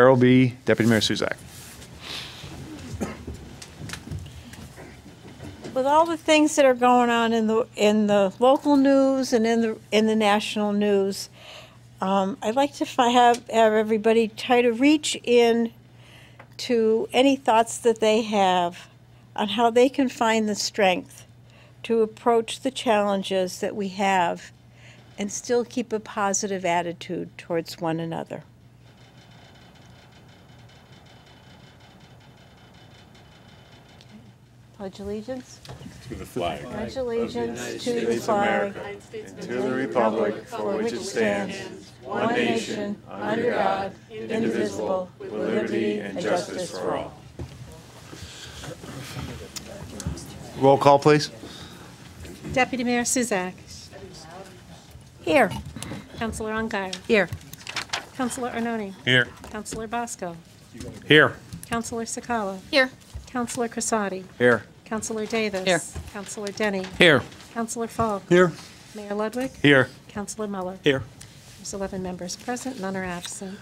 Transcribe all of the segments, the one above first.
Harold B. Deputy Mayor Suzak. With all the things that are going on in the, in the local news and in the, in the national news, um, I'd like to have, have everybody try to reach in to any thoughts that they have on how they can find the strength to approach the challenges that we have and still keep a positive attitude towards one another. Pledge allegiance. To the flag. Pledge allegiance to the flag To the republic for which it stands, one nation, under God, indivisible, with liberty and justice for all. Roll call, please. Deputy Mayor Suzak. Here. Councilor Ongare. Here. Councilor Arnone. Here. Councilor Bosco. Here. Councilor Cekala. Here. Councilor Cressotti. Here. Councilor Davis. Here. Councilor Denny. Here. Councilor Falk. Here. Mayor Ludwig. Here. Councilor Muller. Here. There's 11 members present, none are absent.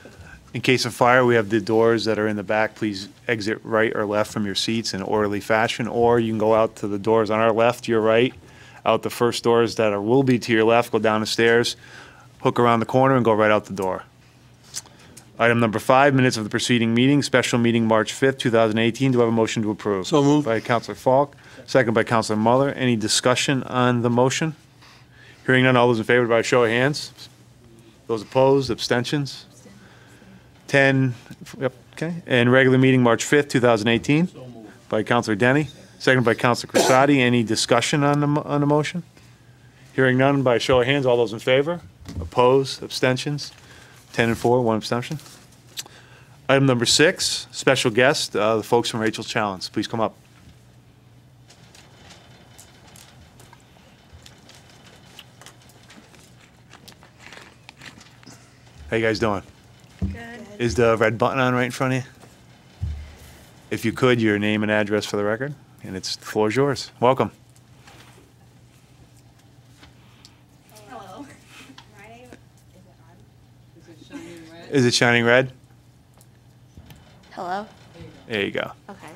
In case of fire, we have the doors that are in the back. Please exit right or left from your seats in orderly fashion, or you can go out to the doors on our left, your right, out the first doors that are, will be to your left, go down the stairs, hook around the corner, and go right out the door. Item number five, minutes of the preceding meeting, special meeting March 5th, 2018. Do I have a motion to approve? So moved. By Counselor Falk, second by Counselor Muller. Any discussion on the motion? Hearing none, all those in favor by a show of hands? Those opposed, abstentions? 10, yep, okay. And regular meeting, March 5th, 2018. By Counselor Denny, second by Counselor Cressotti. Any discussion on the, mo- on the motion? Hearing none, by a show of hands, all those in favor? Opposed, abstentions? 10 and 4, one abstention. Item number six, special guest, uh, the folks from Rachel's Challenge. Please come up. How you guys doing? Good. Is the red button on right in front of you? If you could, your name and address for the record, and it's, the floor is yours. Welcome. Hello. My name Is it shining red? Hello. There you go. Okay.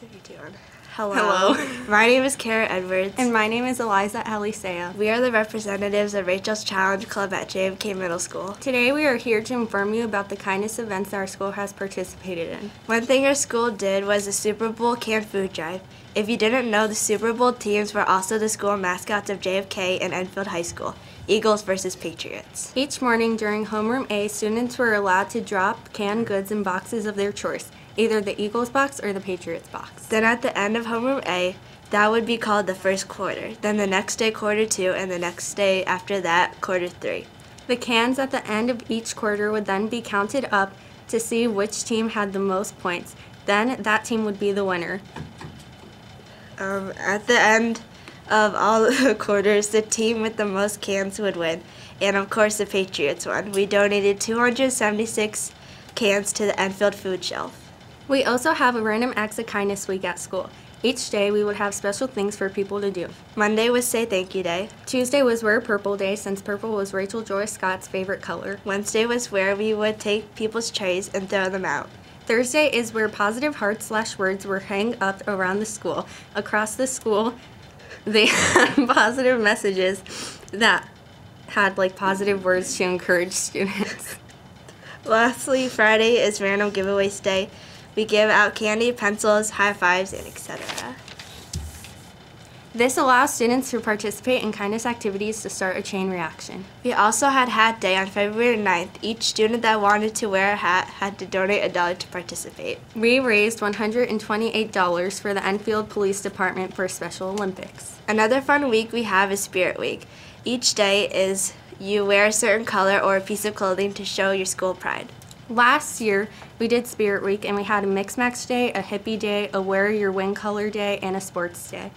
What are you doing? Hello. my name is Kara Edwards. And my name is Eliza Alisea. we are the representatives of Rachel's Challenge Club at JFK Middle School. Today we are here to inform you about the kindness events our school has participated in. One thing our school did was the Super Bowl canned food drive. If you didn't know, the Super Bowl teams were also the school mascots of JFK and Enfield High School, Eagles versus Patriots. Each morning during homeroom A, students were allowed to drop canned goods in boxes of their choice, either the Eagles box or the Patriots box. Then at the end of homeroom A, that would be called the first quarter. Then the next day, quarter two, and the next day after that, quarter three. The cans at the end of each quarter would then be counted up to see which team had the most points. Then that team would be the winner. Um, at the end of all the quarters, the team with the most cans would win. And of course, the Patriots won. We donated 276 cans to the Enfield Food Shelf. We also have a random acts of kindness week at school. Each day we would have special things for people to do. Monday was Say Thank You Day. Tuesday was Wear Purple Day since purple was Rachel Joy Scott's favorite color. Wednesday was where we would take people's trays and throw them out. Thursday is where positive hearts slash words were hung up around the school. Across the school, they had positive messages that had like positive words to encourage students. Lastly, Friday is Random Giveaways Day. We give out candy, pencils, high fives, and etc. This allows students who participate in kindness activities to start a chain reaction. We also had Hat Day on February 9th. Each student that wanted to wear a hat had to donate a dollar to participate. We raised $128 for the Enfield Police Department for Special Olympics. Another fun week we have is Spirit Week. Each day is you wear a certain color or a piece of clothing to show your school pride. Last year, we did Spirit Week and we had a Mix Match Day, a Hippie Day, a Wear Your Wing Color Day, and a Sports Day.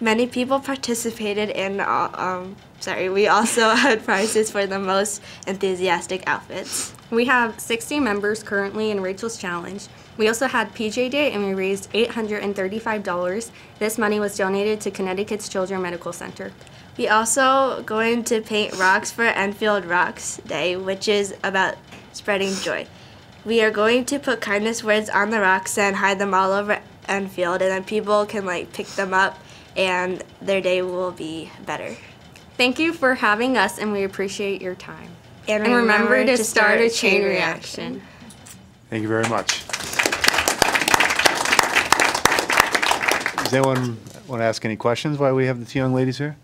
Many people participated in, uh, um, sorry, we also had prizes for the most enthusiastic outfits. We have 60 members currently in Rachel's Challenge. We also had PJ Day and we raised $835. This money was donated to Connecticut's Children Medical Center. We also going to paint rocks for Enfield Rocks Day, which is about spreading joy. we are going to put kindness words on the rocks and hide them all over Enfield, and then people can like pick them up, and their day will be better. Thank you for having us, and we appreciate your time. And, And remember to start a chain reaction. Thank you very much. Does anyone want to ask any questions while we have the two young ladies here?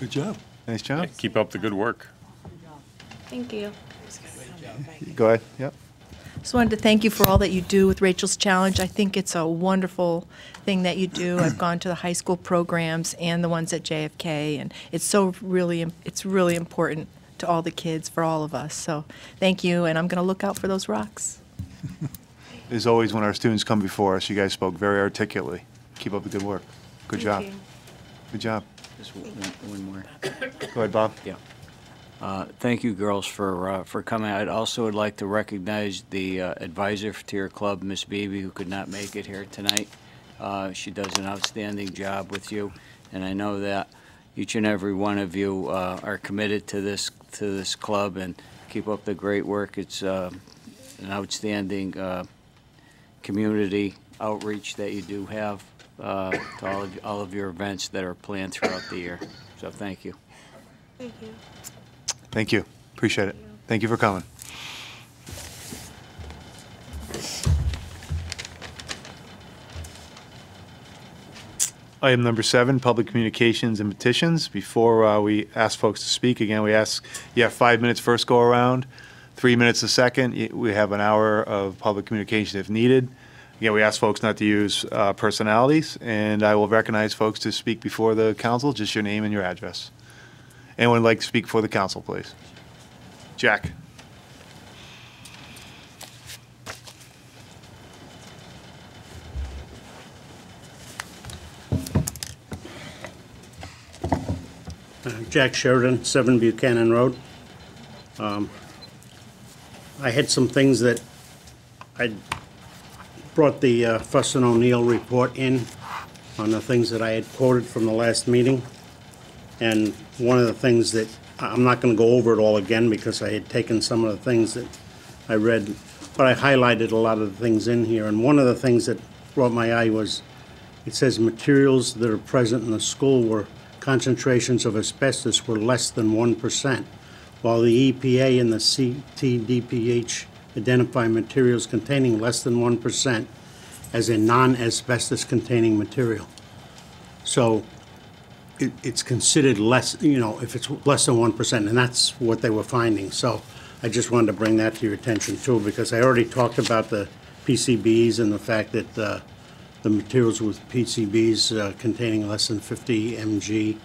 Good job. Nice job. Keep up the good work. Thank you. Go ahead, yep. Just wanted to thank you for all that you do with Rachel's Challenge. I think it's a wonderful thing that you do. I've gone to the high school programs and the ones at JFK, and it's so really, it's really important to all the kids, for all of us. So thank you, and I'm going to look out for those rocks. As always, when our students come before us, you guys spoke very articulately. Keep up the good work. Good job. Good job. Just one one more. Go ahead, Bob. Yeah. Uh, Thank you, girls, for, uh, for coming. I'd also would like to recognize the uh, advisor to your club, Miss Beebe, who could not make it here tonight. Uh, She does an outstanding job with you, and I know that each and every one of you uh, are committed to this, to this club, and keep up the great work. It's uh, an outstanding community outreach that you do have to all of, all of your events that are planned throughout the year. So thank you. Thank you. Thank you. Appreciate it. Thank you for coming. Item number seven, public communications and petitions. Before uh, we ask folks to speak, again, we ask, you have five minutes first go around, three minutes a second. We have an hour of public communication if needed. Again, we ask folks not to use uh, personalities, and I will recognize folks to speak before the council, just your name and your address. Anyone like to speak for the council, please? Jack? Jack Sheridan, 7 Buchanan Road. Um, I had some things that I brought the uh, Fuss and O'Neill report in on the things that I had quoted from the last meeting. And one of the things that, I'm not going to go over it all again because I had taken some of the things that I read, but I highlighted a lot of the things in here. And one of the things that brought my eye was, it says materials that are present in the school were concentrations of asbestos were less than 1%, while the EPA and the CTDPH identify materials containing less than 1% as a non-asbestos containing material. So it, it's considered less, you know, if it's less than 1%, and that's what they were finding. So I just wanted to bring that to your attention too, because I already talked about the PCBs and the fact that uh, the materials with PCBs uh, containing less than 50 mg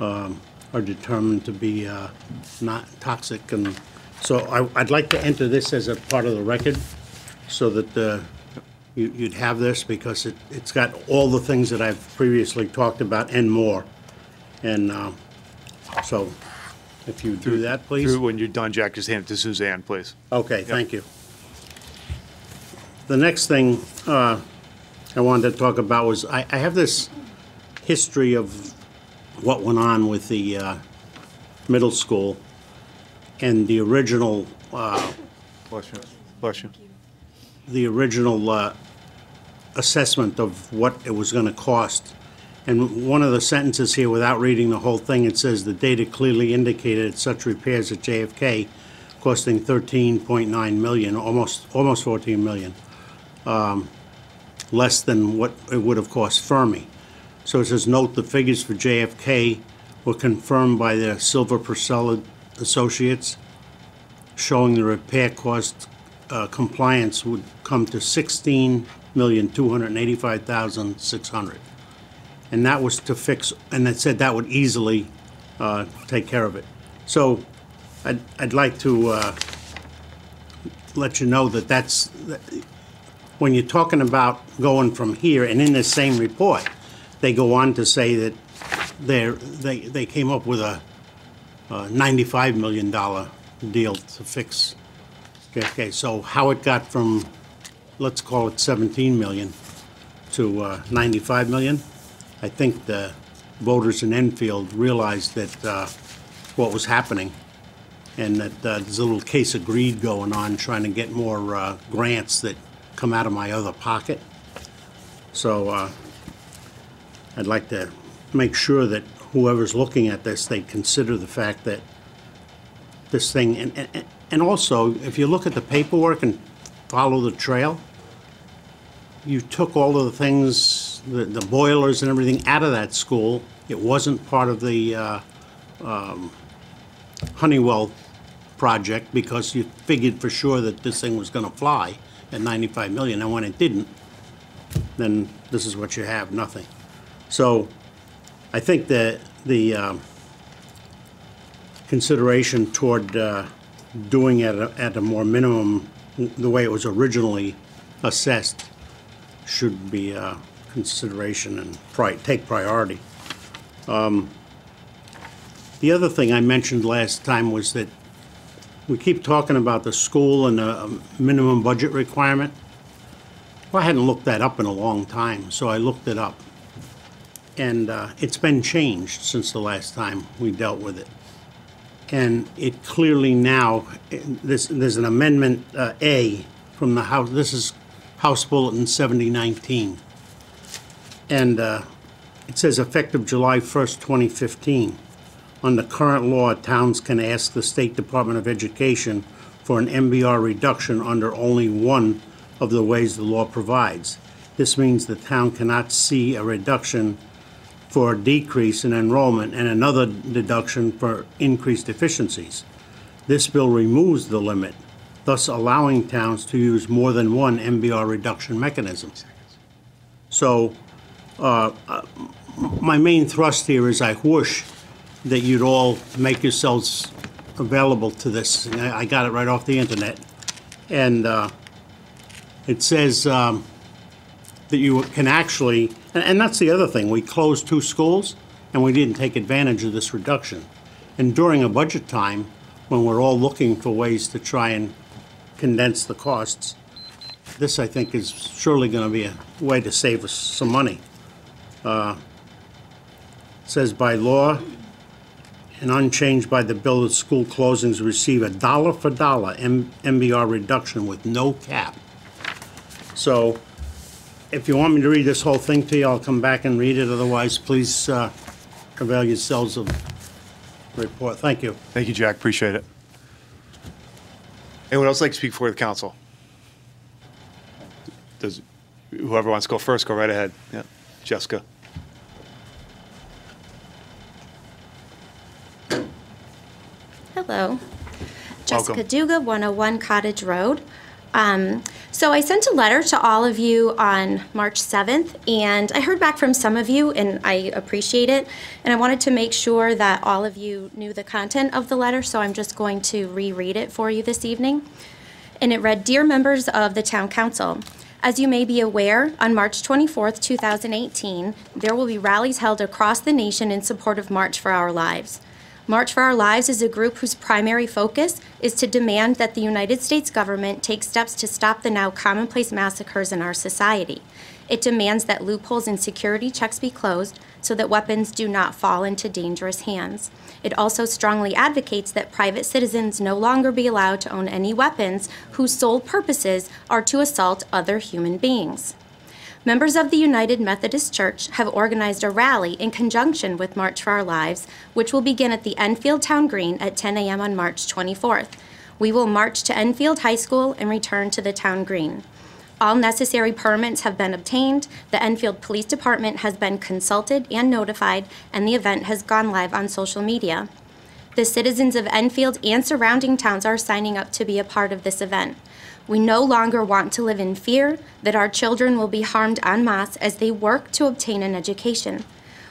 um, are determined to be uh, not toxic. And so I- I'd like to enter this as a part of the record so that uh, you- you'd have this because it- it's got all the things that I've previously talked about and more. And uh, so if you do that, please. When you're done, Jack, just hand it to Suzanne, please. Okay, thank you. The next thing uh, I wanted to talk about was, I I have this history of what went on with the uh, middle school and the original, uh, Bless you. Bless you. the original uh, assessment of what it was going to cost. And one of the sentences here, without reading the whole thing, it says, "The data clearly indicated such repairs at JFK costing 13.9 million, almost, almost 14 million, um, less than what it would have cost Fermi." So it says, "Note the figures for JFK were confirmed by the Silver Petrucelli Associates, showing the repair cost uh, compliance would come to sixteen million, two hundred and that was to fix, and it said that would easily uh, take care of it. So I'd, I'd like to uh, let you know that that's, that- when you're talking about going from here, and in this same report, they go on to say that they're, they, they came up with a uh, $95 million deal to fix JFK. So how it got from, let's call it 17 million to uh, 95 million, I think the voters in Enfield realized that uh, what was happening and that uh, there's a little case of greed going on, trying to get more uh, grants that come out of my other pocket. So uh, I'd like to make sure that whoever's looking at this, they consider the fact that this thing, and, and, and also, if you look at the paperwork and follow the trail, you took all of the things, the, the boilers and everything out of that school. It wasn't part of the, uh, um, Honeywell project because you figured for sure that this thing was gonna fly at ninety-five million, and when it didn't, then this is what you have, nothing. So, I think that the, um, consideration toward, uh, doing it at a- at a more minimum, the way it was originally assessed, should be, uh, consideration and pri, take priority. Um, The other thing I mentioned last time was that we keep talking about the school and the um, minimum budget requirement. Well, I hadn't looked that up in a long time, so I looked it up. And uh, it's been changed since the last time we dealt with it. And it clearly now, this, there's an amendment, uh, A, from the House, this is House Bulletin 7019. And uh, it says effective July 1st, 2015. Under current law, towns can ask the State Department of Education for an MBR reduction under only one of the ways the law provides. This means the town cannot see a reduction for a decrease in enrollment and another deduction for increased efficiencies. This bill removes the limit, thus allowing towns to use more than one MBR reduction mechanism. So, uh, my main thrust here is I wish that you'd all make yourselves available to this. I I got it right off the internet. And uh, it says um, that you can actually, and- and that's the other thing, we closed two schools and we didn't take advantage of this reduction. And during a budget time, when we're all looking for ways to try and condense the costs, this, I think, is surely going to be a way to save us some money. Uh, Says by law, and unchanged by the bill, the school closings receive a dollar for dollar M- MBR reduction with no cap. So if you want me to read this whole thing to you, I'll come back and read it. Otherwise, please uh, avail yourselves of the report. Thank you. Thank you, Jack, appreciate it. Anyone else like to speak for the council? Does, whoever wants to go first, go right ahead. Yeah, Jessica. Hello. Jessica. Duga, 101 Cottage Road. Um, So I sent a letter to all of you on March 7th, and I heard back from some of you, and I appreciate it. And I wanted to make sure that all of you knew the content of the letter, so I'm just going to reread it for you this evening. And it read, Dear members of the Town Council, as you may be aware, on March 24th, 2018, there will be rallies held across the nation in support of March for Our Lives. March for Our Lives is a group whose primary focus is to demand that the United States government take steps to stop the now commonplace massacres in our society. It demands that loopholes in security checks be closed so that weapons do not fall into dangerous hands. It also strongly advocates that private citizens no longer be allowed to own any weapons whose sole purposes are to assault other human beings. Members of the United Methodist Church have organized a rally in conjunction with March for Our Lives, which will begin at the Enfield Town Green at 10 a.m. on March 24th. We will march to Enfield High School and return to the town green. All necessary permits have been obtained, the Enfield Police Department has been consulted and notified, and the event has gone live on social media. The citizens of Enfield and surrounding towns are signing up to be a part of this event. We no longer want to live in fear that our children will be harmed en masse as they work to obtain an education.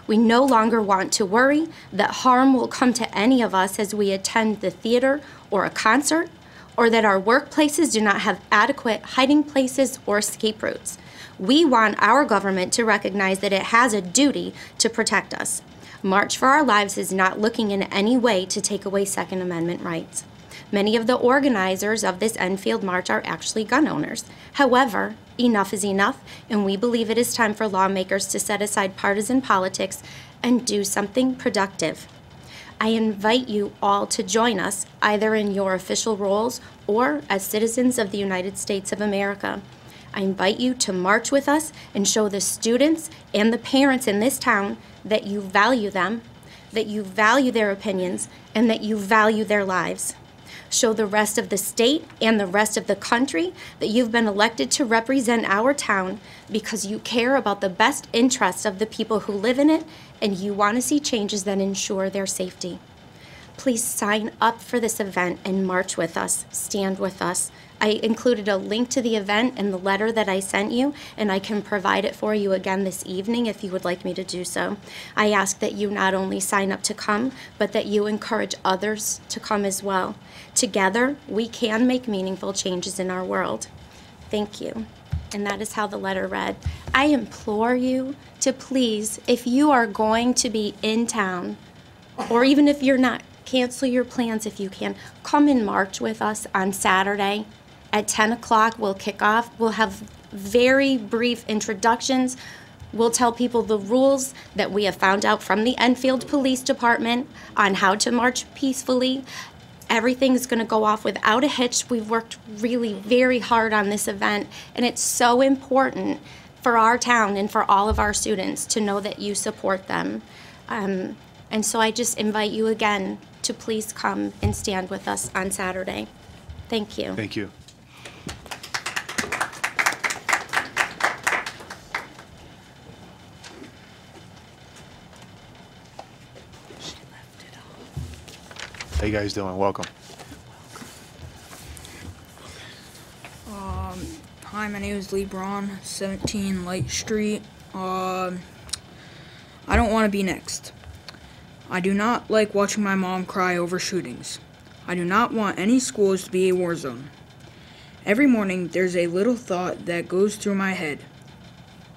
We no longer want to worry that harm will come to any of us as we attend the theater or a concert, or that our workplaces do not have adequate hiding places or escape routes. We want our government to recognize that it has a duty to protect us. March for Our Lives is not looking in any way to take away Second Amendment rights. Many of the organizers of this Enfield March are actually gun owners. However, enough is enough, and we believe it is time for lawmakers to set aside partisan politics and do something productive. I invite you all to join us either in your official roles or as citizens of the United States of America. I invite you to march with us and show the students and the parents in this town that you value them, that you value their opinions, and that you value their lives. Show the rest of the state and the rest of the country that you've been elected to represent our town because you care about the best interests of the people who live in it and you want to see changes that ensure their safety. Please sign up for this event and march with us, stand with us. I included a link to the event in the letter that I sent you, and I can provide it for you again this evening if you would like me to do so. I ask that you not only sign up to come, but that you encourage others to come as well. Together, we can make meaningful changes in our world. Thank you. And that is how the letter read. I implore you to please, if you are going to be in town, or even if you're not, cancel your plans if you can. Come and march with us on Saturday at 10 o'clock. We'll kick off. We'll have very brief introductions. We'll tell people the rules that we have found out from the Enfield Police Department on how to march peacefully. Everything's going to go off without a hitch. We've worked really very hard on this event, and it's so important for our town and for all of our students to know that you support them. Um, and so I just invite you again to please come and stand with us on Saturday. Thank you. Thank you. How you guys doing? Welcome. Hi, my name is LeBron, 17 Light Street. Um, I don't want to be next. I do not like watching my mom cry over shootings. I do not want any schools to be a war zone. Every morning, there's a little thought that goes through my head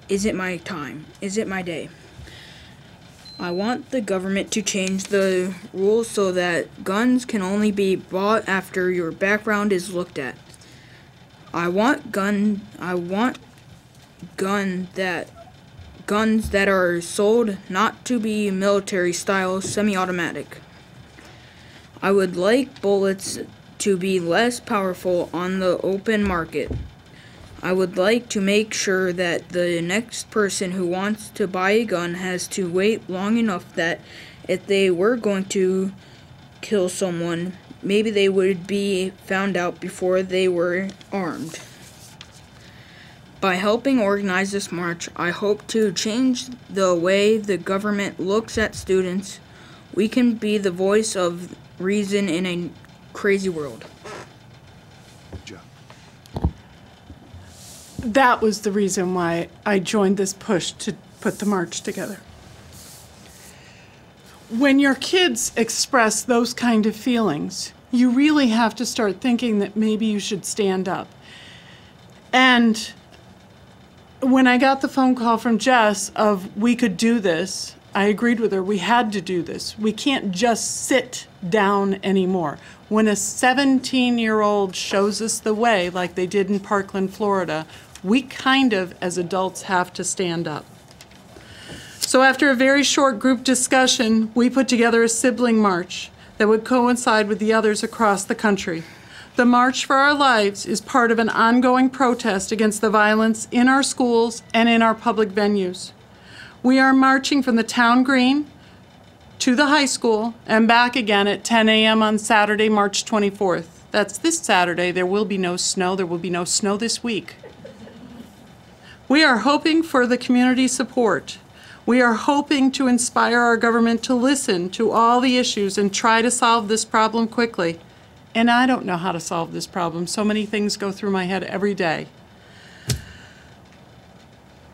Is it my time? Is it my day? I want the government to change the rules so that guns can only be bought after your background is looked at. I want gun I want gun that guns that are sold not to be military style semi-automatic. I would like bullets to be less powerful on the open market. I would like to make sure that the next person who wants to buy a gun has to wait long enough that if they were going to kill someone, maybe they would be found out before they were armed. By helping organize this march, I hope to change the way the government looks at students. We can be the voice of reason in a crazy world. That was the reason why I joined this push to put the march together. When your kids express those kind of feelings, you really have to start thinking that maybe you should stand up. And when I got the phone call from Jess of we could do this, I agreed with her. We had to do this. We can't just sit down anymore. When a 17 year old shows us the way, like they did in Parkland, Florida, we kind of, as adults, have to stand up. So, after a very short group discussion, we put together a sibling march that would coincide with the others across the country. The March for Our Lives is part of an ongoing protest against the violence in our schools and in our public venues. We are marching from the town green to the high school and back again at 10 a.m. on Saturday, March 24th. That's this Saturday. There will be no snow. There will be no snow this week. We are hoping for the community support. We are hoping to inspire our government to listen to all the issues and try to solve this problem quickly. And I don't know how to solve this problem. So many things go through my head every day.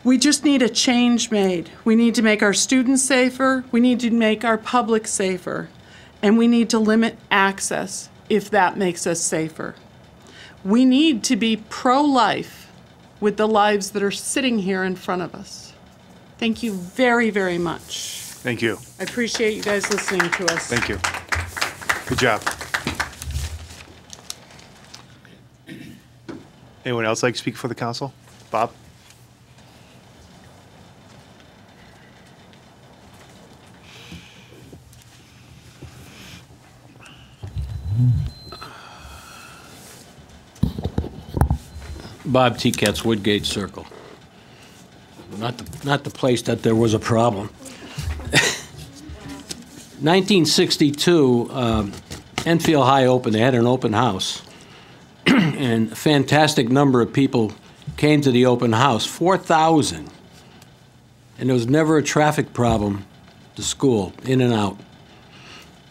We just need a change made. We need to make our students safer. We need to make our public safer. And we need to limit access if that makes us safer. We need to be pro life with the lives that are sitting here in front of us. Thank you very, very much. Thank you. I appreciate you guys listening to us. Thank you. Good job. Anyone else like to speak for the council? Bob? Bob T. Katz, Woodgate Circle. Not the, not the place that there was a problem. 1962, um, Enfield High opened. They had an open house. And a fantastic number of people came to the open house, 4,000. And there was never a traffic problem to school, in and out.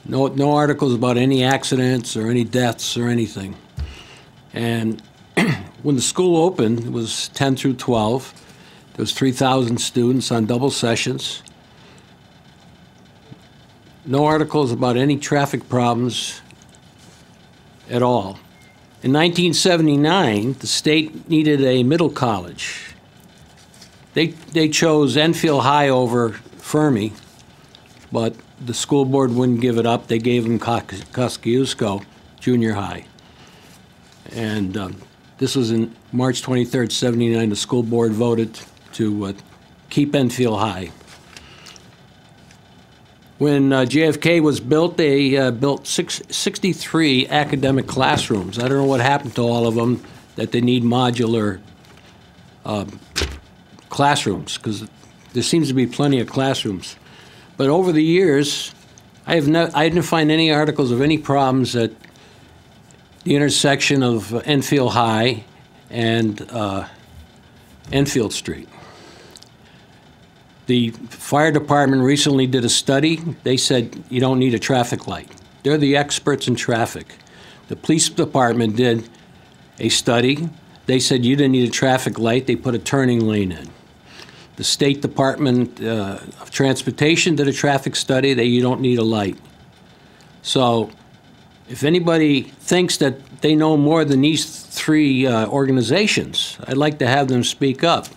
No, no articles about any accidents or any deaths or anything. And when the school opened, it was 10 through 12. There was 3,000 students on double sessions. No articles about any traffic problems at all. In 1979, the state needed a middle college. They, they chose Enfield High over Fermi, but the school board wouldn't give it up. They gave them Kos- Kosciuszko Junior High. And um, this was in March 23rd, 79, the school board voted to uh, keep Enfield High. When uh, JFK was built, they uh, built six, 63 academic classrooms. I don't know what happened to all of them, that they need modular um, classrooms, because there seems to be plenty of classrooms. But over the years, I have no, I didn't find any articles of any problems at the intersection of Enfield High and uh, Enfield Street. The fire department recently did a study. They said you don't need a traffic light. They're the experts in traffic. The police department did a study. They said you didn't need a traffic light. They put a turning lane in. The State Department uh, of Transportation did a traffic study that you don't need a light. So if anybody thinks that they know more than these three uh, organizations, I'd like to have them speak up.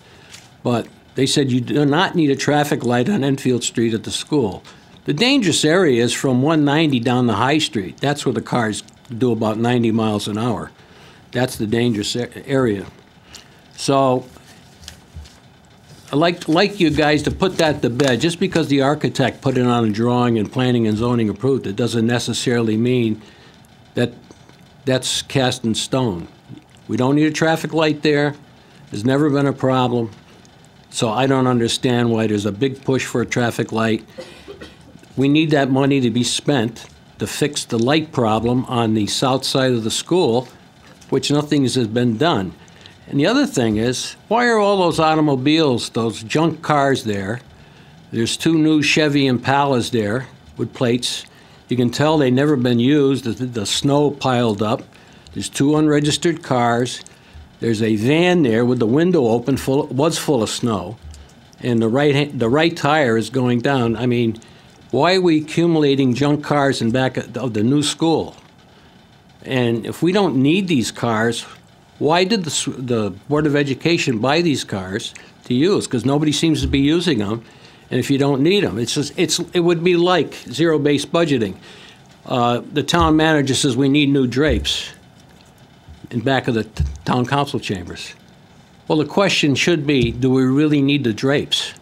But they said you do not need a traffic light on Enfield Street at the school. The dangerous area is from 190 down the High Street. That's where the cars do about 90 miles an hour. That's the dangerous area. So I'd like, like you guys to put that to bed. Just because the architect put it on a drawing and planning and zoning approved, it doesn't necessarily mean that that's cast in stone. We don't need a traffic light there. There's never been a problem. So I don't understand why there's a big push for a traffic light. We need that money to be spent to fix the light problem on the south side of the school, which nothing has been done. And the other thing is, why are all those automobiles, those junk cars there? There's two new Chevy Impalas there with plates. You can tell they've never been used, the, the snow piled up. There's two unregistered cars. There's a van there with the window open, full, was full of snow. And the right, the right tire is going down. I mean, why are we accumulating junk cars in back of the new school? And if we don't need these cars, why did the, the Board of Education buy these cars to use? Because nobody seems to be using them, and if you don't need them, it's just, it's, it would be like zero-based budgeting. Uh, the town manager says we need new drapes in back of the t- town council chambers. Well, the question should be, do we really need the drapes?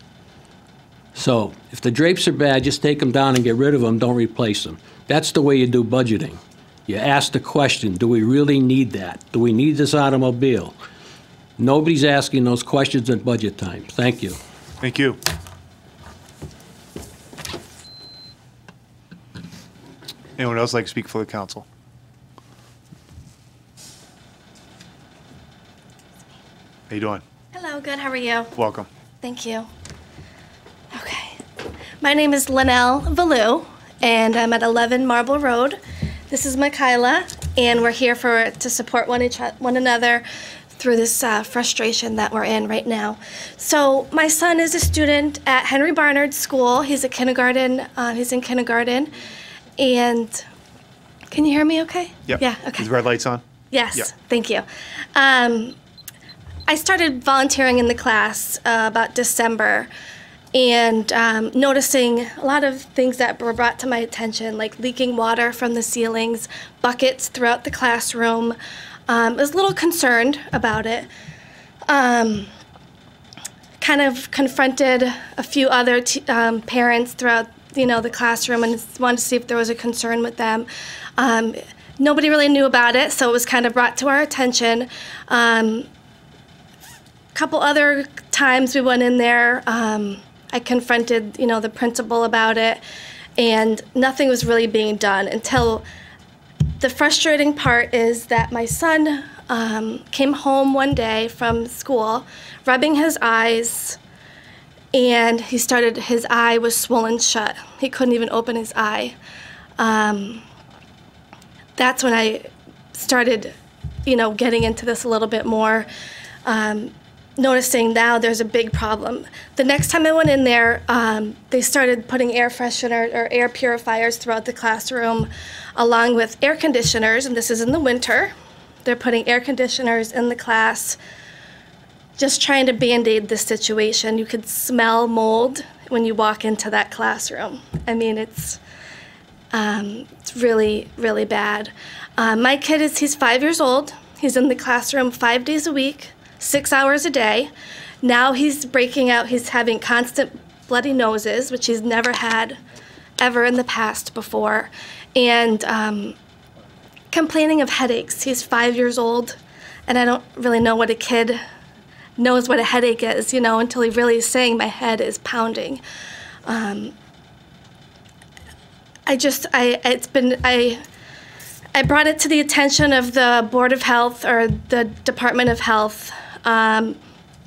So if the drapes are bad, just take them down and get rid of them, don't replace them. That's the way you do budgeting. You ask the question, do we really need that? Do we need this automobile? Nobody's asking those questions at budget time. Thank you. Thank you. Anyone else like to speak for the council? How you doing? Hello, good. How are you? Welcome. Thank you. Okay. My name is Linnell Valou, and I'm at 11 Marble Road. This is Michaela, and we're here for to support one each one another through this uh, frustration that we're in right now. So my son is a student at Henry Barnard School. He's a kindergarten. Uh, he's in kindergarten, and can you hear me? Okay. Yep. Yeah. Okay. Is the red lights on? Yes, Yeah. thank you. Um, I started volunteering in the class uh, about December and um, noticing a lot of things that were brought to my attention, like leaking water from the ceilings, buckets throughout the classroom. Um, I was a little concerned about it. Um, kind of confronted a few other um, parents throughout you know the classroom and wanted to see if there was a concern with them. Um, nobody really knew about it, so it was kind of brought to our attention. Couple other times we went in there, um, I confronted, you know, the principal about it, and nothing was really being done until the frustrating part is that my son um, came home one day from school, rubbing his eyes, and he started, his eye was swollen shut. He couldn't even open his eye. Um, that's when I started, you know, getting into this a little bit more, um, noticing now there's a big problem. The next time I went in there, um, they started putting air freshener or air purifiers throughout the classroom, along with air conditioners, and this is in the winter. They're putting air conditioners in the class, just trying to band aid the situation. You could smell mold when you walk into that classroom. I mean, it's. Um, it's really, really bad. Uh, my kid is, he's five years old. He's in the classroom five days a week, six hours a day. Now he's breaking out, he's having constant bloody noses, which he's never had ever in the past before, and um, complaining of headaches. He's five years old, and I don't really know what a kid knows what a headache is, you know, until he really is saying my head is pounding. Um, I just I it's been I I brought it to the attention of the Board of Health or the Department of Health um,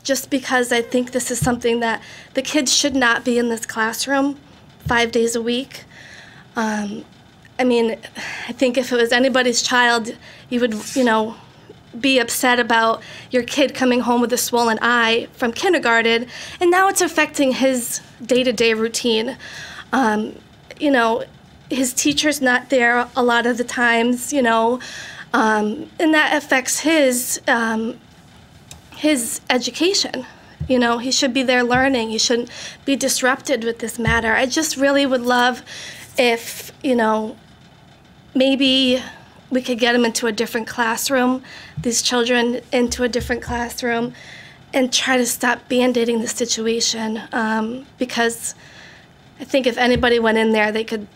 just because I think this is something that the kids should not be in this classroom five days a week. Um, I mean, I think if it was anybody's child, you would, you know, be upset about your kid coming home with a swollen eye from kindergarten, and now it's affecting his day to day routine. Um, you know, his teacher's not there a lot of the times, you know, um, and that affects his um, his education. You know, he should be there learning. He shouldn't be disrupted with this matter. I just really would love if you know maybe we could get him into a different classroom, these children into a different classroom, and try to stop band-aiding the situation. Um, because I think if anybody went in there, they could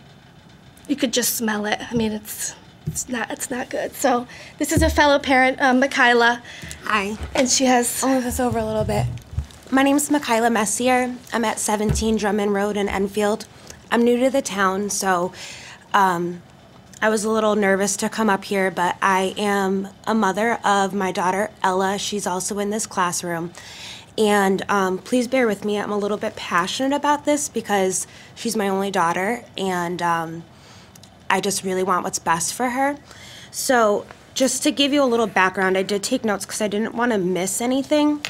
you could just smell it. I mean, it's it's not it's not good. So this is a fellow parent, um, Michaela. Hi. And she has. I'll move this over a little bit. My name's Michaela Messier. I'm at 17 Drummond Road in Enfield. I'm new to the town, so um, I was a little nervous to come up here, but I am a mother of my daughter Ella. She's also in this classroom. And um, please bear with me. I'm a little bit passionate about this because she's my only daughter, and um, I just really want what's best for her. So, just to give you a little background, I did take notes because I didn't want to miss anything.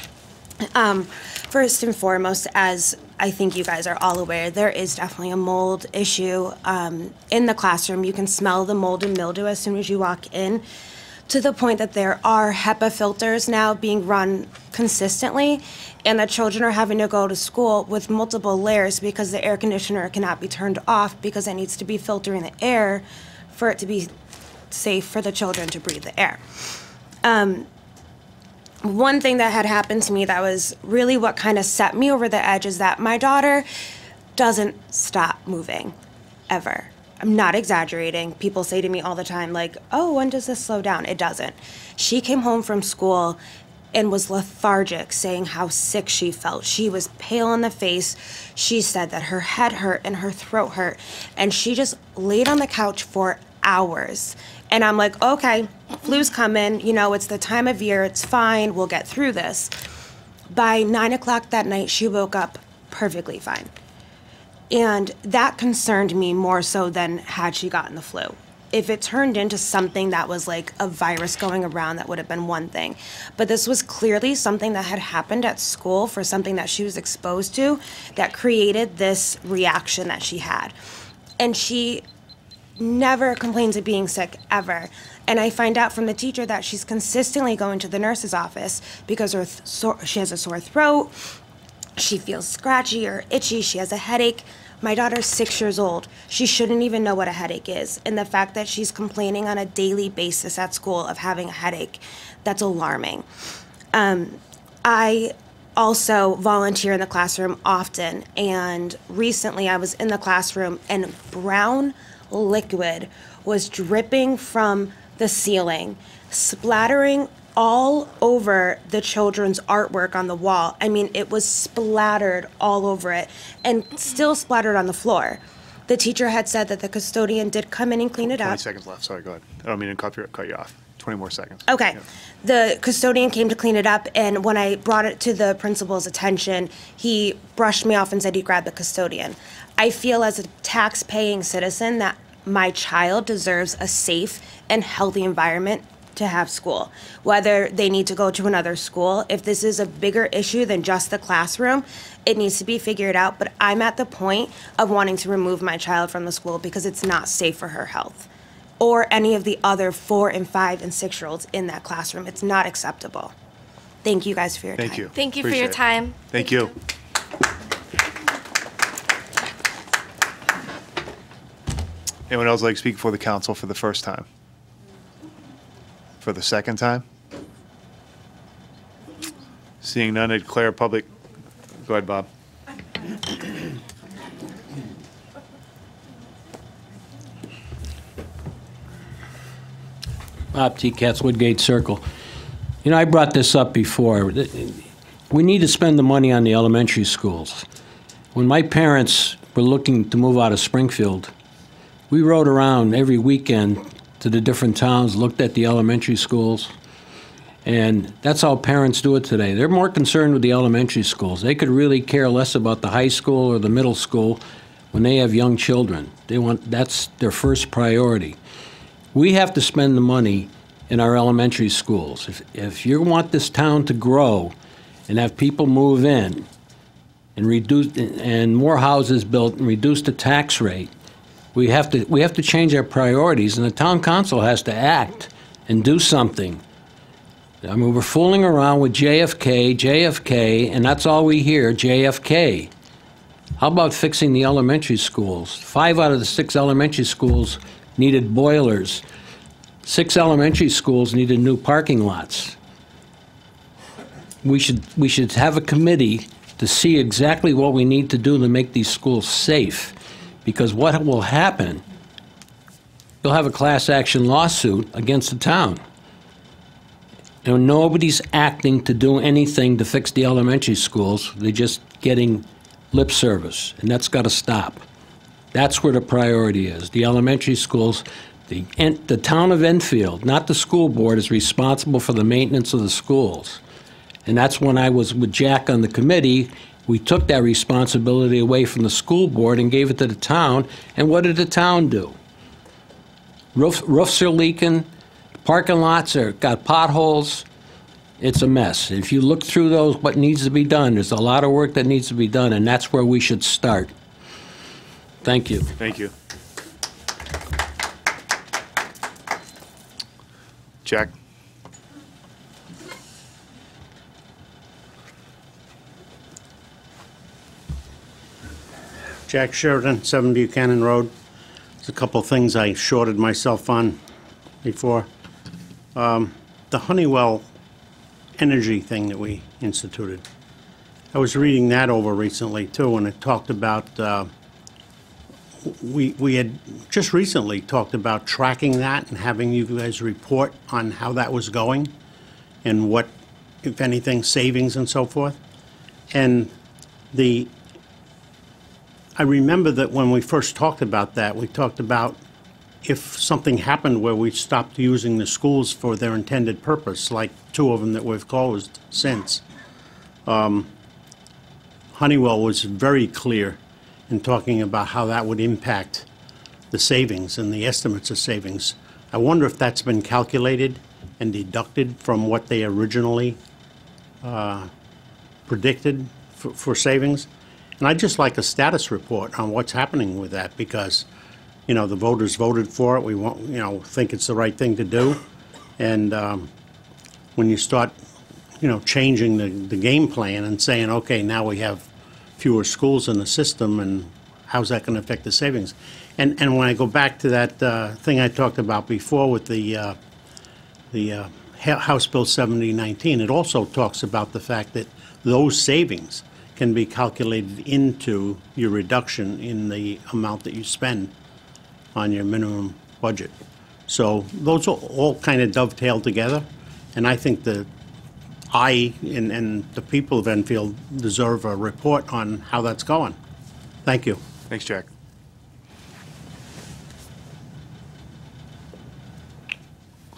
Um, first and foremost, as I think you guys are all aware, there is definitely a mold issue um, in the classroom. You can smell the mold and mildew as soon as you walk in, to the point that there are HEPA filters now being run consistently, and the children are having to go to school with multiple layers because the air conditioner cannot be turned off because it needs to be filtering the air for it to be safe for the children to breathe the air. Um, one thing that had happened to me that was really what kind of set me over the edge is that my daughter doesn't stop moving ever. I'm not exaggerating. People say to me all the time, like, oh, when does this slow down? It doesn't. She came home from school and was lethargic, saying how sick she felt. She was pale in the face. She said that her head hurt and her throat hurt. And she just laid on the couch for hours. And I'm like, okay, flu's coming. You know, it's the time of year. It's fine. We'll get through this. By nine o'clock that night, she woke up perfectly fine. And that concerned me more so than had she gotten the flu. If it turned into something that was like a virus going around, that would have been one thing. But this was clearly something that had happened at school for something that she was exposed to that created this reaction that she had. And she never complains of being sick ever. And I find out from the teacher that she's consistently going to the nurse's office because her sore, she has a sore throat, she feels scratchy or itchy, she has a headache. My daughter's six years old. She shouldn't even know what a headache is. And the fact that she's complaining on a daily basis at school of having a headache, that's alarming. Um, I also volunteer in the classroom often. And recently I was in the classroom and brown liquid was dripping from the ceiling, splattering all over the children's artwork on the wall. I mean, it was splattered all over it and still splattered on the floor. The teacher had said that the custodian did come in and clean it 20 up. seconds left, sorry, go ahead. I don't mean to cut you, cut you off. 20 more seconds. Okay. The custodian came to clean it up, and when I brought it to the principal's attention, he brushed me off and said he grabbed the custodian. I feel as a tax-paying citizen that my child deserves a safe and healthy environment to have school. Whether they need to go to another school, if this is a bigger issue than just the classroom, it needs to be figured out. But I'm at the point of wanting to remove my child from the school because it's not safe for her health or any of the other four and five and six year olds in that classroom. It's not acceptable. Thank you guys for your time. Thank you. Thank you for your Appreciate it. time. Thank you. Anyone else like to speak before the council for the first time? For the second time? Seeing none, I declare public, go ahead, Bob. Bob T. Katz, Woodgate Circle. You know, I brought this up before. We need to spend the money on the elementary schools. When my parents were looking to move out of Springfield, we rode around every weekend to the different towns, looked at the elementary schools, and that's how parents do it today. They're more concerned with the elementary schools. They could really care less about the high school or the middle school when they have young children. They want that's their first priority. We have to spend the money in our elementary schools. If, if you want this town to grow and have people move in and reduce and more houses built and reduce the tax rate, we have to we have to change our priorities, and the town council has to act and do something. I mean, we're fooling around with JFK, JFK, and that's all we hear, JFK. How about fixing the elementary schools? Five out of the six elementary schools needed boilers. Six elementary schools needed new parking lots. We should, we should have a committee to see exactly what we need to do to make these schools safe. Because what will happen, you'll have a class action lawsuit against the town. You know, nobody's acting to do anything to fix the elementary schools. They're just getting lip service, and that's got to stop. That's where the priority is. The elementary schools, the, the town of Enfield, not the school board, is responsible for the maintenance of the schools. And that's when I was with Jack on the committee, we took that responsibility away from the school board and gave it to the town. And what did the town do? Roof, roofs are leaking, parking lots are, got potholes. It's a mess. If you look through those, what needs to be done, there's a lot of work that needs to be done, and that's where we should start. Thank you. Thank you. Jack? Jack Sheridan, 7 Buchanan Road. There's a couple things I shorted myself on before. Um, The Honeywell energy thing that we instituted. I was reading that over recently, too, and it talked about, uh, we we had just recently talked about tracking that and having you guys report on how that was going and what, if anything, savings and so forth. And the I remember that when we first talked about that, we talked about if something happened where we stopped using the schools for their intended purpose, like two of them that we've closed since. Um, Honeywell was very clear in talking about how that would impact the savings and the estimates of savings. I wonder if that's been calculated and deducted from what they originally uh, predicted for, for savings. And I'd just like a status report on what's happening with that because, you know, the voters voted for it. We want, you know, think it's the right thing to do. And um, when you start, you know, changing the, the game plan and saying, okay, now we have fewer schools in the system and how's that going to affect the savings? And, and when I go back to that uh, thing I talked about before with the, uh, the uh, House Bill 7019, it also talks about the fact that those savings can be calculated into your reduction in the amount that you spend on your minimum budget. So those all- kind of dovetail together, And I think that I and, and the people of Enfield deserve a report on how that's going. Thank you. Thanks, Jack.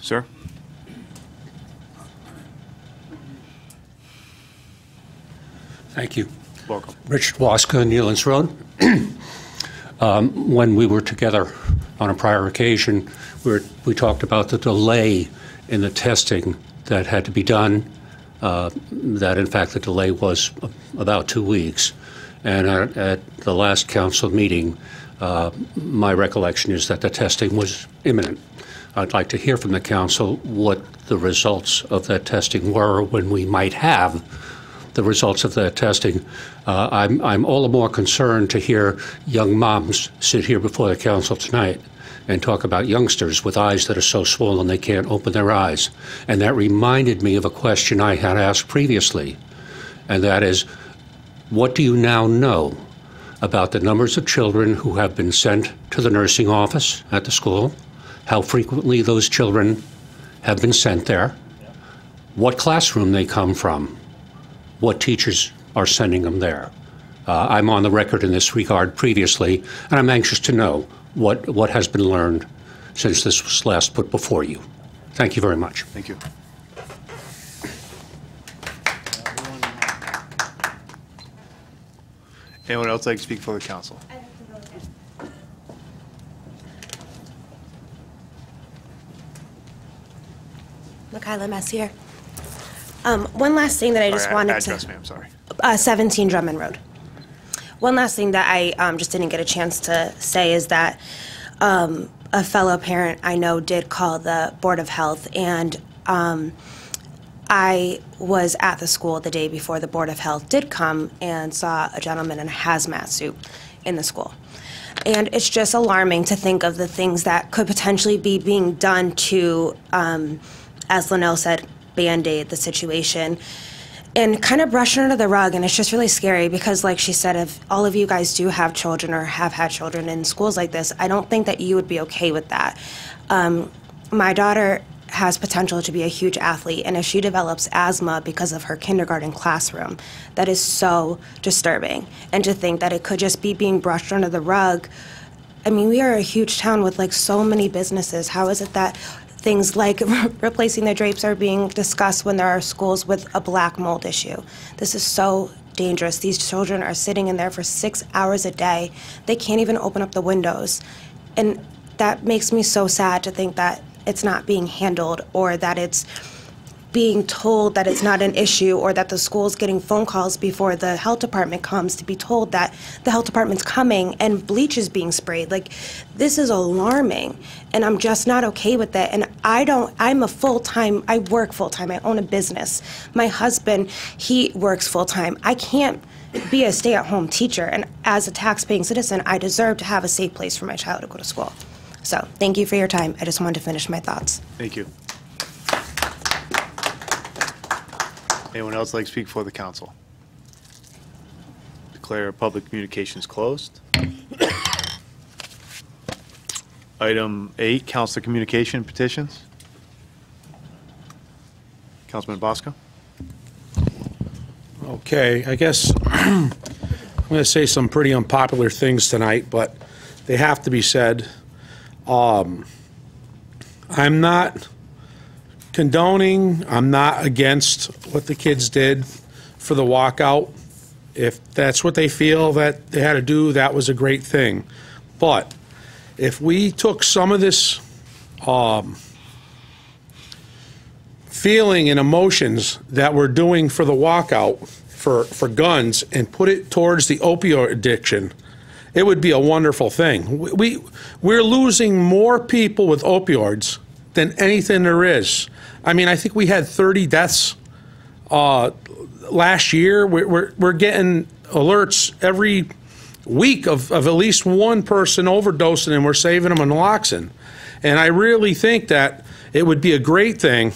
Sir? Thank you. Welcome. Richard Waska, Newlands Road. Um, When we were together on a prior occasion, we were- we talked about the delay in the testing that had to be done, uh, that in fact the delay was about two weeks. And at at the last council meeting, uh, my recollection is that the testing was imminent. I'd like to hear from the council what the results of that testing were, when we might have the results of that testing. Uh, I'm, I'm all the more concerned to hear young moms sit here before the council tonight and talk about youngsters with eyes that are so swollen they can't open their eyes. And that reminded me of a question I had asked previously, and that is, what do you now know about the numbers of children who have been sent to the nursing office at the school? How frequently those children have been sent there? What classroom they come from? What teachers are sending them there. Uh, I'm on the record in this regard previously, and I'm anxious to know what, what has been learned since this was last put before you. Thank you very much. Thank you. Anyone else like to speak for the council? Michaela Messier. Um, one last thing that I just Sorry, wanted Address, to. ma'am, sorry. Uh, 17 Drummond Road. One last thing that I um, just didn't get a chance to say is that um, a fellow parent I know did call the Board of Health, and um, I was at the school the day before the Board of Health did come and saw a gentleman in a hazmat suit in the school. And it's just alarming to think of the things that could potentially be being done to, um, as Linnell said, band aid the situation and kind of brush it under the rug. And it's just really scary because, like she said, if all of you guys do have children or have had children in schools like this, I don't think that you would be okay with that. Um, my daughter has potential to be a huge athlete, and if she develops asthma because of her kindergarten classroom, that is so disturbing. And to think that it could just be being brushed under the rug. I mean, we are a huge town with like so many businesses. How is it that things like replacing the drapes are being discussed when there are schools with a black mold issue? This is so dangerous. These children are sitting in there for six hours a day. They can't even open up the windows. And that makes me so sad to think that it's not being handled or that it's being told that it's not an issue or that the school's getting phone calls before the health department comes to be told that the health department's coming and bleach is being sprayed. Like, this is alarming, and I'm just not okay with it. And I don't, I'm a full time, I work full time, I own a business. My husband, he works full time. I can't be a stay at home teacher, and as a tax paying citizen, I deserve to have a safe place for my child to go to school. So, thank you for your time. I just wanted to finish my thoughts. Thank you. Anyone else like to speak for the council? Declare public communications closed. Item eight, council communication petitions. Councilman Bosco? Okay, I guess I'm going to say some pretty unpopular things tonight, but they have to be said. Um, I'm not condoning, I'm not against what the kids did for the walkout. If that's what they feel that they had to do, that was a great thing. But if we took some of this um, feeling and emotions that we're doing for the walkout for, for guns and put it towards the opioid addiction, it would be a wonderful thing. We, we we're losing more people with opioids than anything there is. I mean, I think we had 30 deaths uh, last year. We're, we're, we're getting alerts every week of, of at least one person overdosing, and we're saving them on naloxone. And I really think that it would be a great thing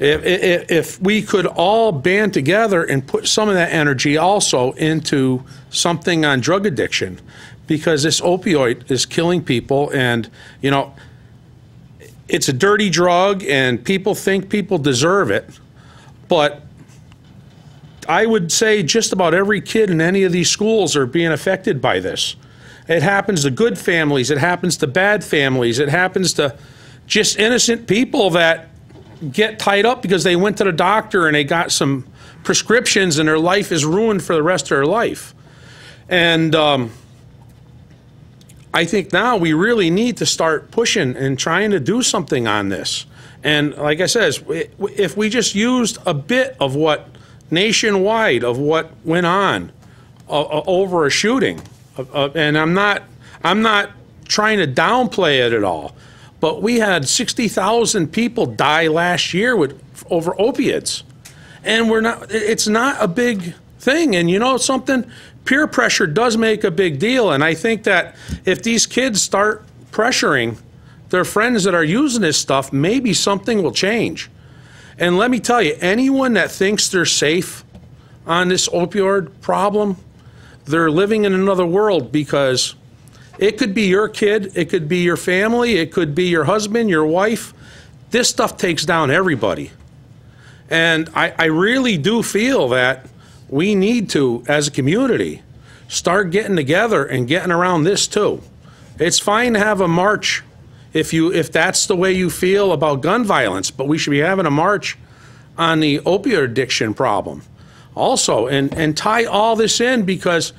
if, if, if we could all band together and put some of that energy also into something on drug addiction, because this opioid is killing people, and you know, it's a dirty drug and people think people deserve it, but I would say just about every kid in any of these schools are being affected by this. It happens to good families, it happens to bad families, it happens to just innocent people that get tied up because they went to the doctor and they got some prescriptions and their life is ruined for the rest of their life. And um, I think now we really need to start pushing and trying to do something on this. And like I says, if we just used a bit of what nationwide of what went on uh, uh, over a shooting, uh, uh, and I'm not, I'm not trying to downplay it at all, but we had 60,000 people die last year with over opiates, and we're not. It's not a big thing, and you know something, peer pressure does make a big deal, and I think that if these kids start pressuring their friends that are using this stuff, maybe something will change. And let me tell you, anyone that thinks they're safe on this opioid problem, they're living in another world because it could be your kid, it could be your family, it could be your husband, your wife. This stuff takes down everybody. And I, I really do feel that we need to, as a community, start getting together and getting around this too. It's fine to have a march if you if that's the way you feel about gun violence, but we should be having a march on the opioid addiction problem also and and tie all this in because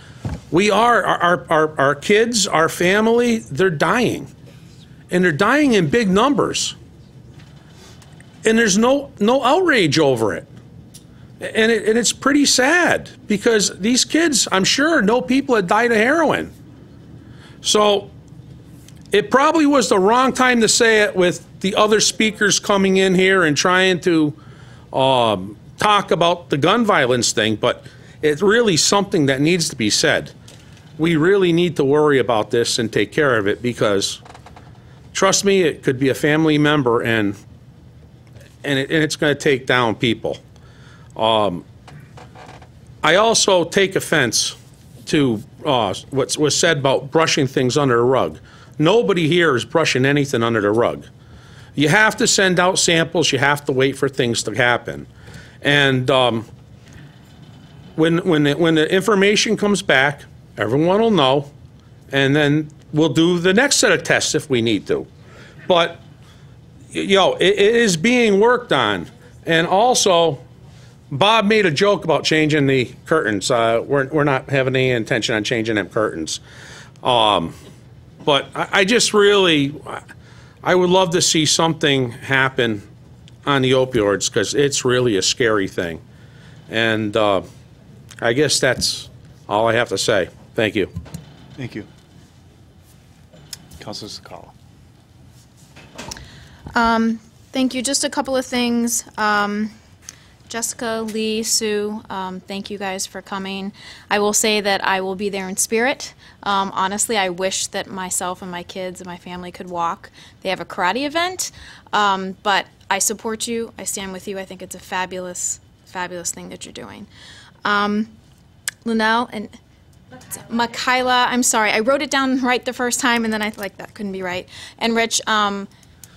we are our our, our kids, our family, they're dying. And they're dying in big numbers. And there's no no outrage over it. And, it, and it's pretty sad because these kids, I'm sure, know people that died of heroin. So it probably was the wrong time to say it with the other speakers coming in here and trying to um, talk about the gun violence thing, but it's really something that needs to be said. We really need to worry about this and take care of it because, trust me, it could be a family member and and, it, and it's going to take down people. Um, I also take offense to uh, what was said about brushing things under the rug. Nobody here is brushing anything under the rug. You have to send out samples. You have to wait for things to happen. And um, when when the, when the information comes back, everyone will know, and then we'll do the next set of tests if we need to. But you know, it, it is being worked on, and also. Bob made a joke about changing the curtains. Uh, we're, we're not having any intention on changing them curtains. Um, but I, I just really, I would love to see something happen on the opioids because it's really a scary thing. And uh, I guess that's all I have to say. Thank you. Thank you. Councilor Cekala. Um, thank you. Just a couple of things. Um, Jessica, Lee, Sue, um, thank you guys for coming. I will say that I will be there in spirit. Um, honestly, I wish that myself and my kids and my family could walk. They have a karate event, um, but I support you. I stand with you. I think it's a fabulous, fabulous thing that you're doing. Um, Linnell and Makayla, I'm sorry, I wrote it down right the first time, and then I like that couldn't be right. And Rich, um,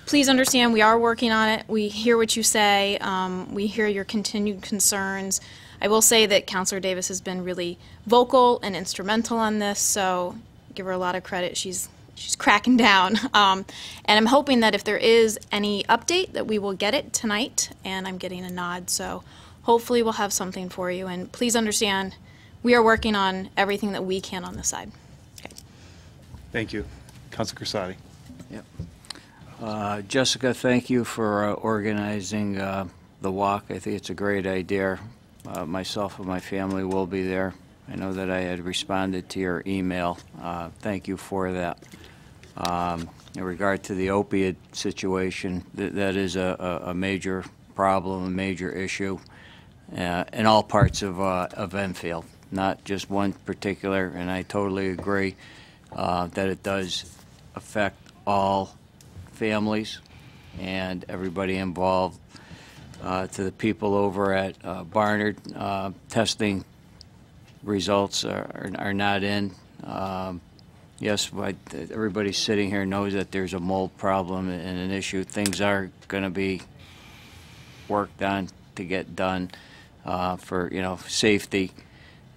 please understand we are working on it. We hear what you say. Um, we hear your continued concerns. I will say that Councilor Davis has been really vocal and instrumental on this, so give her a lot of credit. She's she's cracking down. Um, and I'm hoping that if there is any update, that we will get it tonight. And I'm getting a nod, so hopefully we'll have something for you. And please understand, we are working on everything that we can on this side. Okay. Thank you. Councilor Cressotti. Yep. Uh, Jessica, thank you for uh, organizing uh, the walk. I think it's a great idea. Uh, myself and my family will be there. I know that I had responded to your email. Uh, thank you for that. Um, in regard to the opiate situation, th that is a, a, major problem, a major issue uh, in all parts of, of Enfield, not just one particular, and I totally agree that it does affect all families and everybody involved. Uh, to the people over at uh, Barnard, uh, testing results are, are, not in. Um, yes, but everybody sitting here knows that there's a mold problem and an issue. Things are going to be worked on to get done uh, for, you know, safety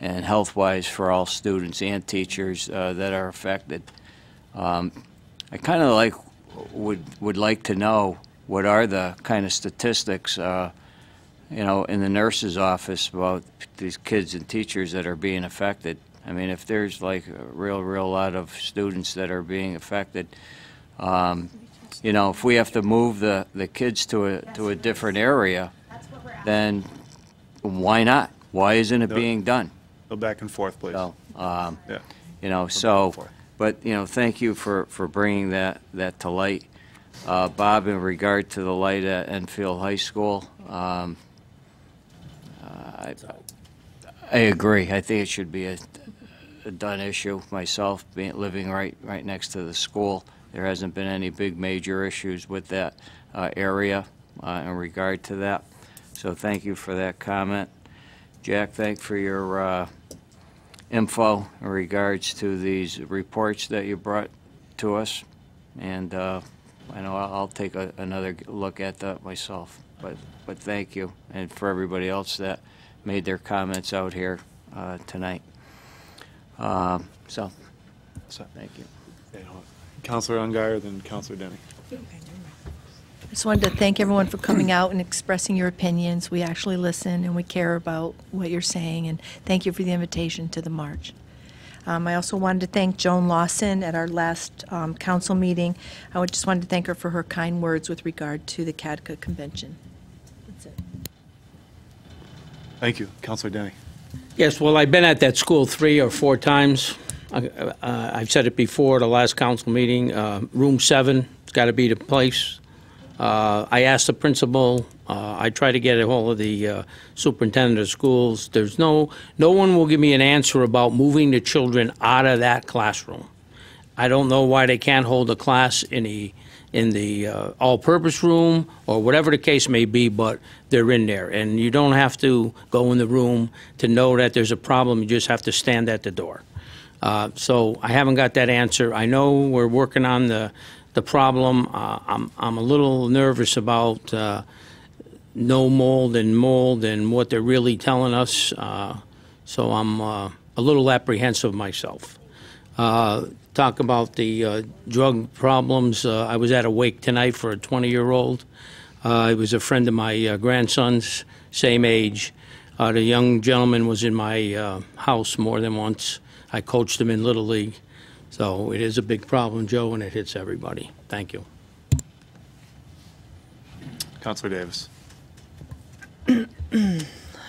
and health-wise for all students and teachers uh, that are affected. Um, I kind of like, would, would like to know what are the kind of statistics, uh, you know, in the nurse's office about these kids and teachers that are being affected. I mean, if there's like a real, real lot of students that are being affected, um, you know, if we have to move the, the kids to a, to a different area, then why not? Why isn't it being done? Go back and forth, please. So, um, Yeah. you know, so, but, you know, thank you for, for bringing that, that to light. Uh, Bob, in regard to the light at Enfield High School, um, uh, I, I agree. I think it should be a, a done issue. Myself, being, living right, right next to the school, there hasn't been any big major issues with that, uh, area, uh, in regard to that. So thank you for that comment. Jack, thank for your, uh, info in regards to these reports that you brought to us. And uh, I know I'll I'll take a- another look at that myself. But, but thank you, and for everybody else that made their comments out here uh, tonight. Um, So, thank you. Counselor Unghire, then Counselor Denny. I just wanted to thank everyone for coming out and expressing your opinions. We actually listen and we care about what you're saying, and thank you for the invitation to the march. Um, I also wanted to thank Joan Lawson at our last um, council meeting. I would just wanted to thank her for her kind words with regard to the CADCA convention. That's it. Thank you. Counselor Denny. Yes, well, I've been at that school three or four times. I- uh, I've said it before, at the last council meeting, uh, room seven, it's got to be the place. Uh, I asked the principal, uh, I try to get a hold of the uh, superintendent of schools. There's no, no one will give me an answer about moving the children out of that classroom. I don't know why they can't hold a class in the, in the uh, all-purpose room, or whatever the case may be, but they're in there. And you don't have to go in the room to know that there's a problem, you just have to stand at the door. Uh, So I haven't got that answer. I know we're working on the, the problem. Uh, I'm, I'm a little nervous about uh, no mold and mold and what they're really telling us, uh, so I'm uh, a little apprehensive myself. Uh, Talk about the uh, drug problems. I was at a wake tonight for a 20-year-old. Uh, He was a friend of my grandson's, same age. The young gentleman was in my house more than once. I coached him in Little League. So it is a big problem, Joe, and it hits everybody. Thank you. Counselor Davis. I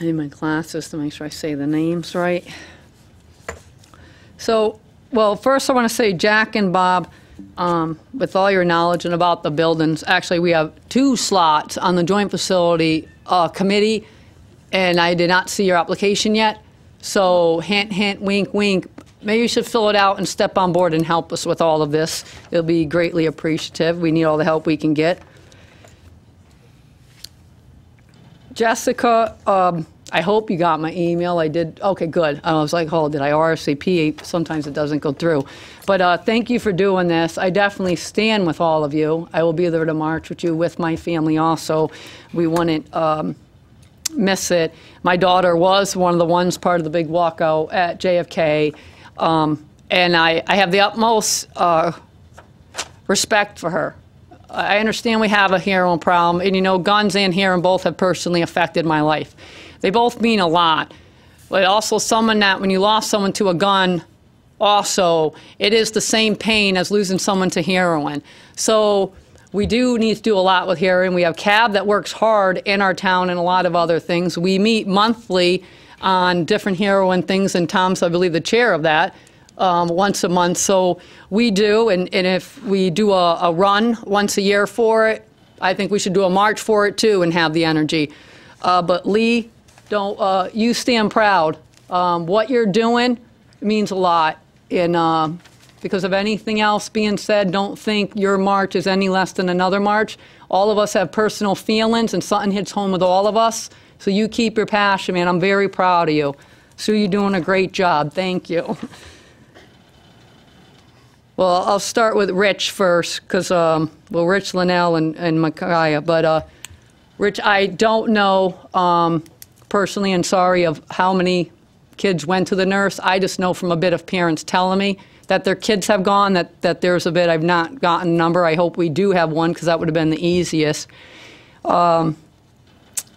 need my glasses to make sure I say the names right. So, well, first I want to say Jack and Bob, um, with all your knowledge and about the buildings, actually, we have two slots on the joint facility uh, committee, and I did not see your application yet. So hint, hint, wink, wink. Maybe you should fill it out and step on board and help us with all of this. It'll be greatly appreciative. We need all the help we can get. Jessica, um, I hope you got my email. I did. Okay, good. I was like, oh, did I RSVP? Sometimes it doesn't go through. But uh, thank you for doing this. I definitely stand with all of you. I will be there to march with you with my family also. We wouldn't um, miss it. My daughter was one of the ones part of the big walkout at JFK. Um, and I, I have the utmost uh, respect for her. I understand we have a heroin problem, and you know, guns and heroin both have personally affected my life. They both mean a lot, but also someone that when you lost someone to a gun, also it is the same pain as losing someone to heroin. So we do need to do a lot with heroin. We have CAB that works hard in our town and a lot of other things. We meet monthly on different heroin things, and Tom's, I believe, the chair of that um, once a month. So we do, and, and if we do a, a run once a year for it, I think we should do a march for it too and have the energy. Uh, but Lee, don't uh, you stand proud. Um, what you're doing means a lot. And uh, because of anything else being said, don't think your march is any less than another march. All of us have personal feelings, and something hits home with all of us. So you keep your passion, man. I'm very proud of you. Sue, you're doing a great job. Thank you. Well, I'll start with Rich first, because, well, Rich Linnell and, and Micaiah, but, uh, Rich, I don't know, um, personally, and sorry, of how many kids went to the nurse. I just know from a bit of parents telling me that their kids have gone, that, that there's a bit, I've not gotten a number. I hope we do have one, because that would have been the easiest. Um,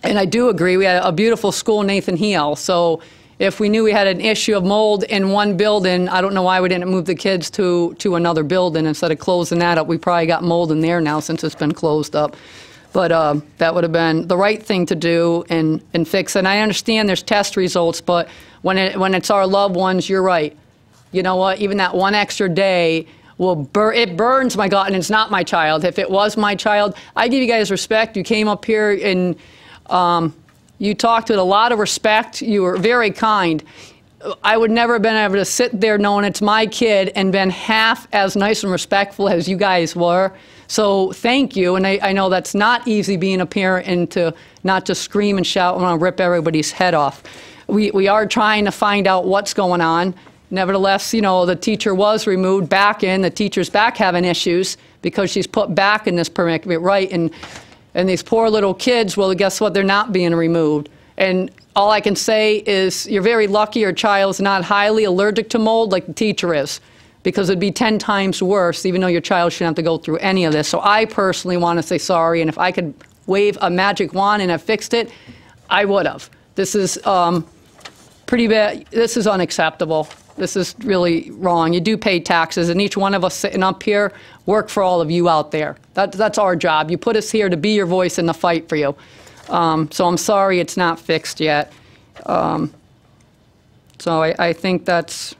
and I do agree, we had a beautiful school, Nathan Hale, so if we knew we had an issue of mold in one building, I don't know why we didn't move the kids to, to another building instead of closing that up. We probably got mold in there now since it's been closed up. But uh, that would have been the right thing to do and, and fix. And I understand there's test results, but when, it, when it's our loved ones, you're right. You know what? Even that one extra day will bur- it burns my gut, and it's not my child. If it was my child, I give you guys respect. You came up here and um, you talked with a lot of respect. You were very kind. I would never have been able to sit there knowing it's my kid and been half as nice and respectful as you guys were. So thank you. And I, I know that's not easy being a parent and to not just scream and shout and want to rip everybody's head off. We, we are trying to find out what's going on. Nevertheless, you know, the teacher was removed back in. The teacher's back having issues because she's put back in this predicament, right? And and these poor little kids, well, guess what? They're not being removed. And all I can say is you're very lucky your child's not highly allergic to mold like the teacher is, because it'd be 10 times worse, even though your child shouldn't have to go through any of this. So I personally want to say sorry, and if I could wave a magic wand and have fixed it, I would have. This is um, pretty bad. This is unacceptable. This is really wrong. You do pay taxes, and each one of us sitting up here work for all of you out there. That, that's our job. You put us here to be your voice in the fight for you. Um, so I'm sorry it's not fixed yet. Um, so I, I think that's,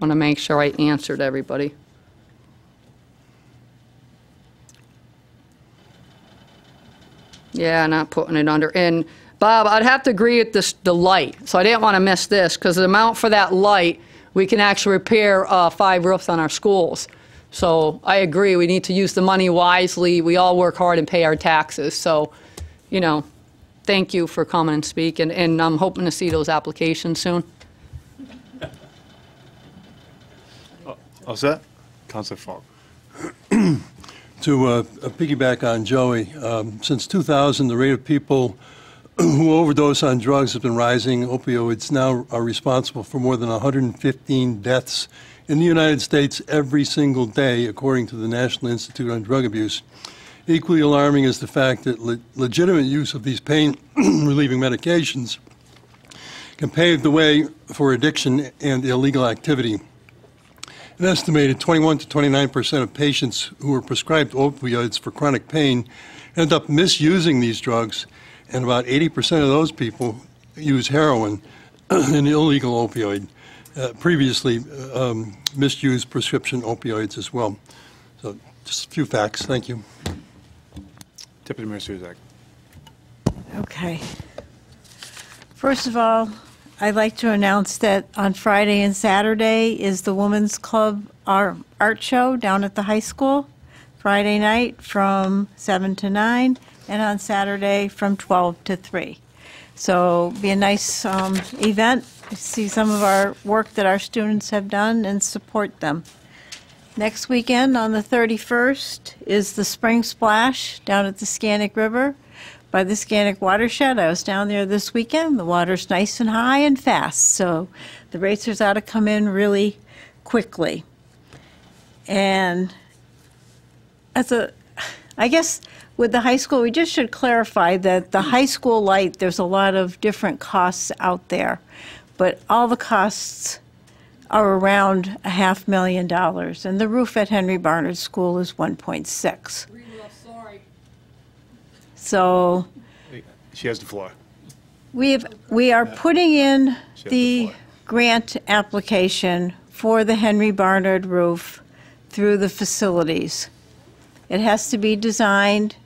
want to make sure I answered everybody. Yeah, not putting it under. And Bob, I'd have to agree with this, the light. So I didn't want to miss this because the amount for that light, we can actually repair uh, five roofs on our schools. So I agree, we need to use the money wisely. We all work hard and pay our taxes. So, you know, thank you for coming and speak, and, and I'm hoping to see those applications soon. All set? Counselor Falk. To uh, piggyback on Joey, um, since 2000, the rate of people who overdose on drugs has been rising. Opioids now are responsible for more than 115 deaths in the United States every single day, according to the National Institute on Drug Abuse. Equally alarming is the fact that le- legitimate use of these pain relieving medications can pave the way for addiction and illegal activity. An estimated 21 to 29 percent of patients who are prescribed opioids for chronic pain end up misusing these drugs, and about 80 percent of those people use heroin, an illegal opioid. Uh, previously uh, um, misused prescription opioids as well. So, just a few facts. Thank you. Deputy Mayor Suzak. Okay. First of all, I'd like to announce that on Friday and Saturday is the Women's Club Ar- Art Show down at the high school. Friday night from 7 to 9, and on Saturday from 12 to 3. So be a nice um, event, see some of our work that our students have done and support them. Next weekend, on the 31st, is the Spring Splash down at the Scantic River by the Scantic Watershed. I was down there this weekend. The water's nice and high and fast, so the racers ought to come in really quickly. And as a, I guess with the high school, we just should clarify that the hmm. high school light, there's a lot of different costs out there, but all the costs are around a half million dollars, and the roof at Henry Barnard School is 1.6. So She has the floor. we have, we are putting in the grant application for the Henry Barnard roof through the facilities. It has to be designed.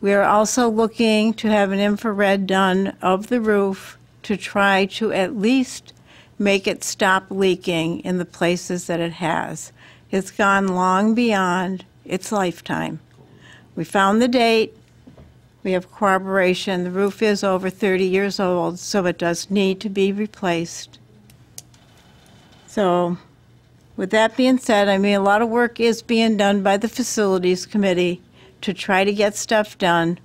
We are also looking to have an infrared done of the roof to try to at least make it stop leaking in the places that it has. It's gone long beyond its lifetime. We found the date. We have corroboration. The roof is over 30 years old, so it does need to be replaced. So with that being said, I mean, a lot of work is being done by the Facilities Committee to try to get stuff done.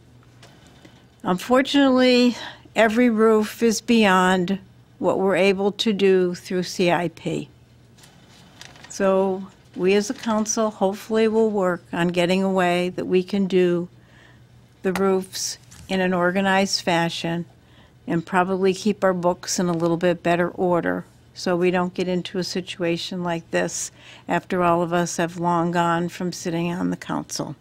Unfortunately, every roof is beyond what we're able to do through CIP. So we as a council hopefully will work on getting a way that we can do the roofs in an organized fashion and probably keep our books in a little bit better order so we don't get into a situation like this after all of us have long gone from sitting on the council.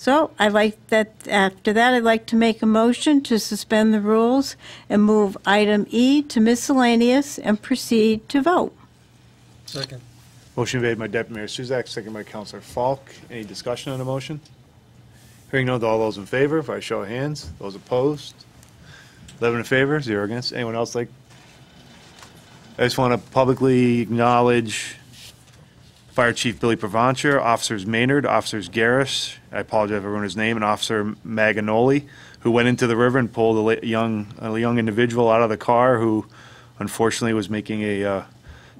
So I like that, after that, I'd like to make a motion to suspend the rules and move item E to miscellaneous and proceed to vote. Second. Motion made by Deputy Mayor Suzak, second by Counselor Falk. Any discussion on the motion? Hearing none, all those in favor, by show of hands. Those opposed? 11 in favor, zero against. Anyone else like? I just want to publicly acknowledge Fire Chief Billy Provancher, Officers Maynard, Officers Garris, I apologize if I ruined his name, and Officer Maganoli, who went into the river and pulled a young, a young individual out of the car who unfortunately was making a uh,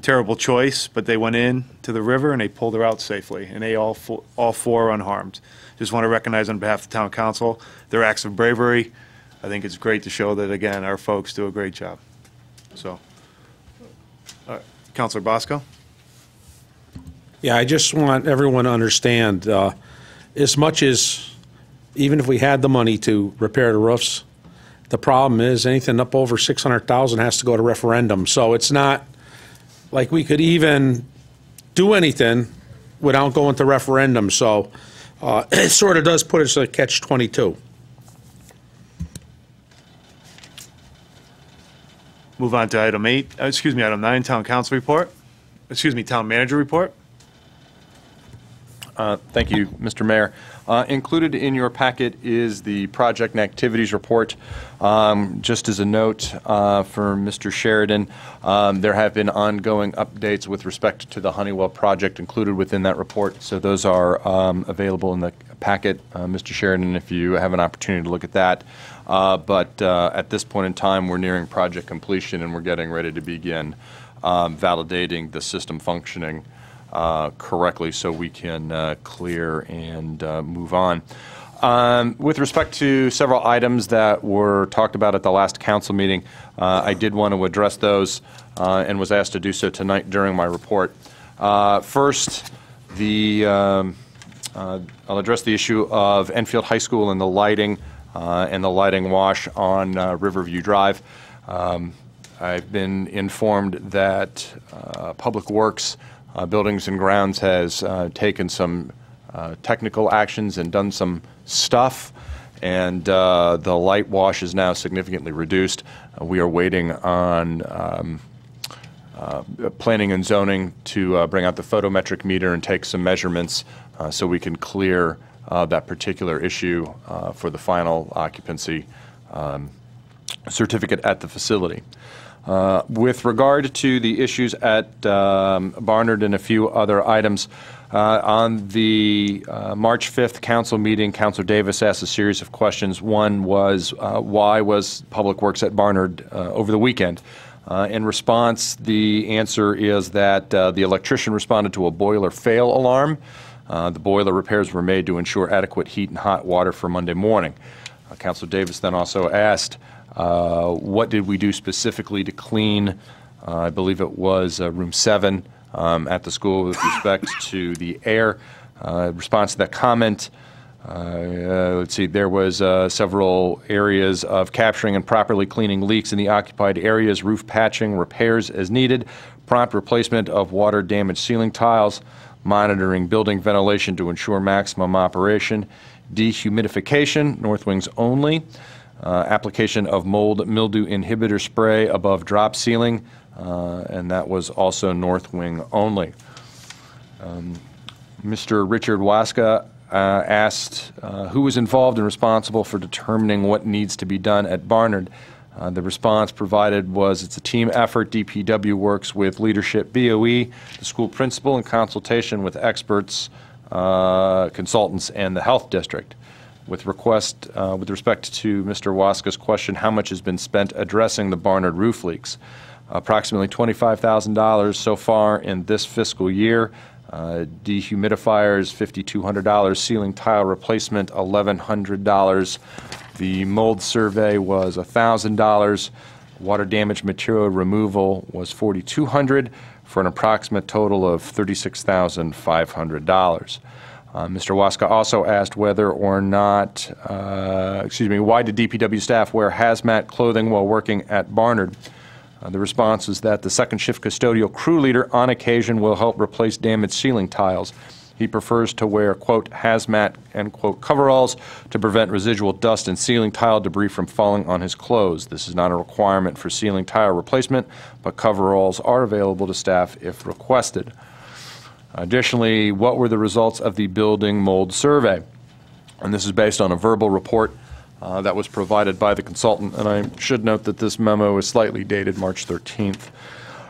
terrible choice, but they went in to the river and they pulled her out safely, and they all, fo- all four are unharmed. Just want to recognize on behalf of the town council their acts of bravery. I think it's great to show that, again, our folks do a great job. So, all right, Counselor Bosco? Yeah, I just want everyone to understand, uh, as much as, even if we had the money to repair the roofs, the problem is anything up over 600,000 has to go to referendum. So it's not like we could even do anything without going to referendum. So uh, it sort of does put us a catch 22. Move on to item eight, uh, excuse me, item nine, town council report. Excuse me, town manager report. Uh, Thank you, Mr. Mayor. Uh, Included in your packet is the project and activities report. Um, Just as a note uh, for Mr. Sheridan, um, there have been ongoing updates with respect to the Honeywell project included within that report, so those are um, available in the packet, uh, Mr. Sheridan, if you have an opportunity to look at that. Uh, But uh, at this point in time, we're nearing project completion, and we're getting ready to begin um, validating the system functioning uh, correctly so we can uh, clear and uh, move on. Um, With respect to several items that were talked about at the last council meeting, uh, I did want to address those uh, and was asked to do so tonight during my report. First, the, um, I'll address the issue of Enfield High School and the lighting and the lighting wash on Riverview Drive. Um, I've been informed that Public Works Buildings and Grounds has uh, taken some uh, technical actions and done some stuff, and uh, the light wash is now significantly reduced. Uh, We are waiting on um, uh, planning and zoning to uh, bring out the photometric meter and take some measurements uh, so we can clear uh, that particular issue uh, for the final occupancy um, certificate at the facility. Uh, With regard to the issues at um, Barnard and a few other items, uh, on the uh, March 5th council meeting, Councilor Davis asked a series of questions. One was, uh, why was Public Works at Barnard uh, over the weekend? Uh, In response, the answer is that the electrician responded to a boiler fail alarm. The boiler repairs were made to ensure adequate heat and hot water for Monday morning. Uh, Councilor Davis then also asked, what did we do specifically to clean, uh, I believe it was uh, room seven um, at the school with respect to the air? Uh, Response to that comment, uh, uh, let's see, there was uh, several areas of capturing and properly cleaning leaks in the occupied areas, roof patching, repairs as needed, prompt replacement of water-damaged ceiling tiles, monitoring building ventilation to ensure maximum operation, dehumidification, north wings only, uh, application of mold mildew inhibitor spray above drop ceiling, uh, and that was also north wing only. Um, Mr. Richard Waska uh, asked uh, who was involved and responsible for determining what needs to be done at Barnard. Uh, The response provided was it's a team effort. DPW works with leadership BOE, the school principal, in consultation with experts, consultants, and the health district. With request, uh, with respect to Mr. Waska's question, how much has been spent addressing the Barnard roof leaks? approximately $25,000 so far in this fiscal year. Uh, Dehumidifiers, $5,200. Ceiling tile replacement, $1,100. The mold survey was $1,000. Water damage material removal was $4,200 for an approximate total of $36,500. Uh, Mr. Waska also asked whether or not, uh, excuse me, why did DPW staff wear hazmat clothing while working at Barnard? Uh, The response is that the second shift custodial crew leader on occasion will help replace damaged ceiling tiles. He prefers to wear, quote, hazmat, end quote, coveralls to prevent residual dust and ceiling tile debris from falling on his clothes. This is not a requirement for ceiling tile replacement, but coveralls are available to staff if requested. Additionally, what were the results of the building mold survey? And this is based on a verbal report uh, that was provided by the consultant, and I should note that this memo is slightly dated March 13th.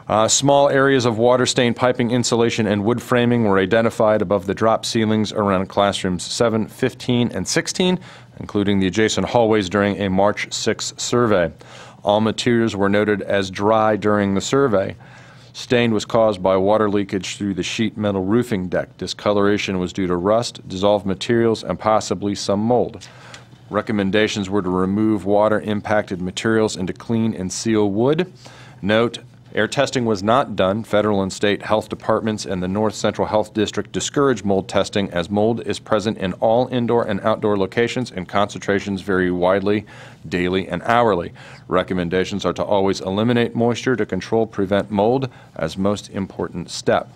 Uh, Small areas of water stain piping insulation and wood framing were identified above the drop ceilings around classrooms 7, 15, and 16, including the adjacent hallways during a March 6 survey. All materials were noted as dry during the survey. Stain was caused by water leakage through the sheet metal roofing deck. Discoloration was due to rust, dissolved materials, and possibly some mold. Recommendations were to remove water-impacted materials and to clean and seal wood. Note, air testing was not done. Federal and state health departments and the North Central Health District discourage mold testing as mold is present in all indoor and outdoor locations and concentrations vary widely daily and hourly. Recommendations are to always eliminate moisture to control prevent mold as most important step.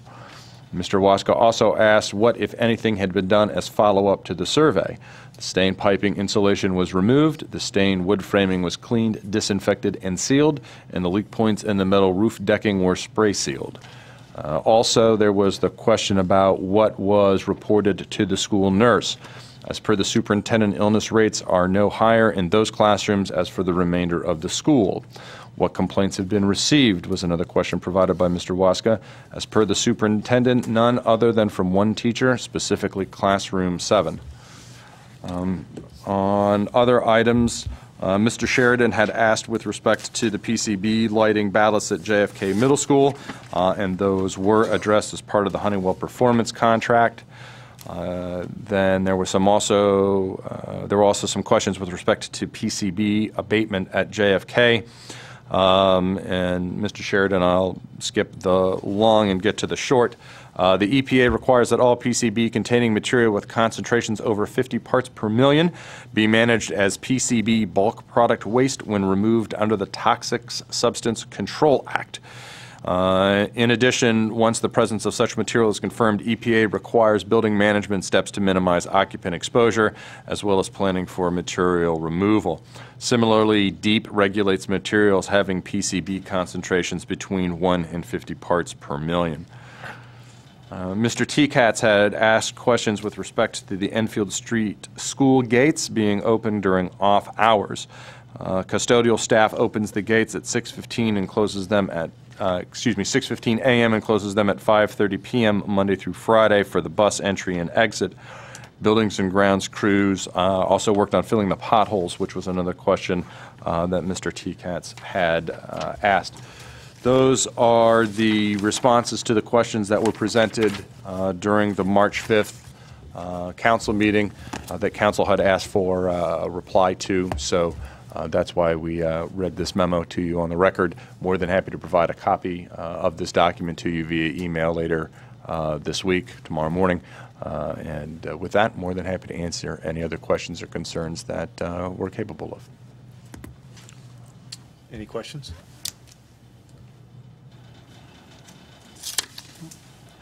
Mr. Waska also asked what, if anything, had been done as follow-up to the survey. The stain piping insulation was removed, the stained wood framing was cleaned, disinfected, and sealed, and the leak points in the metal roof decking were spray sealed. Uh, Also, there was the question about what was reported to the school nurse. As per the superintendent, illness rates are no higher in those classrooms as for the remainder of the school. What complaints have been received was another question provided by Mr. Waska. As per the superintendent, none other than from one teacher, specifically classroom seven. Um, On other items, uh, Mr. Sheridan had asked with respect to the PCB lighting ballasts at JFK Middle School, uh, and those were addressed as part of the Honeywell performance contract. Uh, Then there was some also, uh, there were also some questions with respect to PCB abatement at JFK. Um, And Mr. Sheridan, I'll skip the long and get to the short. Uh, The EPA requires that all PCB containing material with concentrations over 50 parts per million be managed as PCB bulk product waste when removed under the Toxic Substance Control Act. Uh, In addition, once the presence of such material is confirmed, EPA requires building management steps to minimize occupant exposure, as well as planning for material removal. Similarly, DEEP regulates materials having PCB concentrations between 1 and 50 parts per million. Uh, Mr. T-Katz had asked questions with respect to the Enfield Street school gates being open during off hours. Uh, Custodial staff opens the gates at 6:15 and closes them at, uh, excuse me, 6:15 a.m. and closes them at 5:30 p.m. Monday through Friday for the bus entry and exit. Buildings and grounds crews uh, also worked on filling the potholes, which was another question uh, that Mr. T-Katz had uh, asked. Those are the responses to the questions that were presented uh, during the March 5th uh, council meeting that council had asked for a reply to. So uh, that's why we uh, read this memo to you on the record. More than happy to provide a copy uh, of this document to you via email later uh, this week, tomorrow morning. Uh, And uh, with that, more than happy to answer any other questions or concerns that uh, we're capable of. Any questions?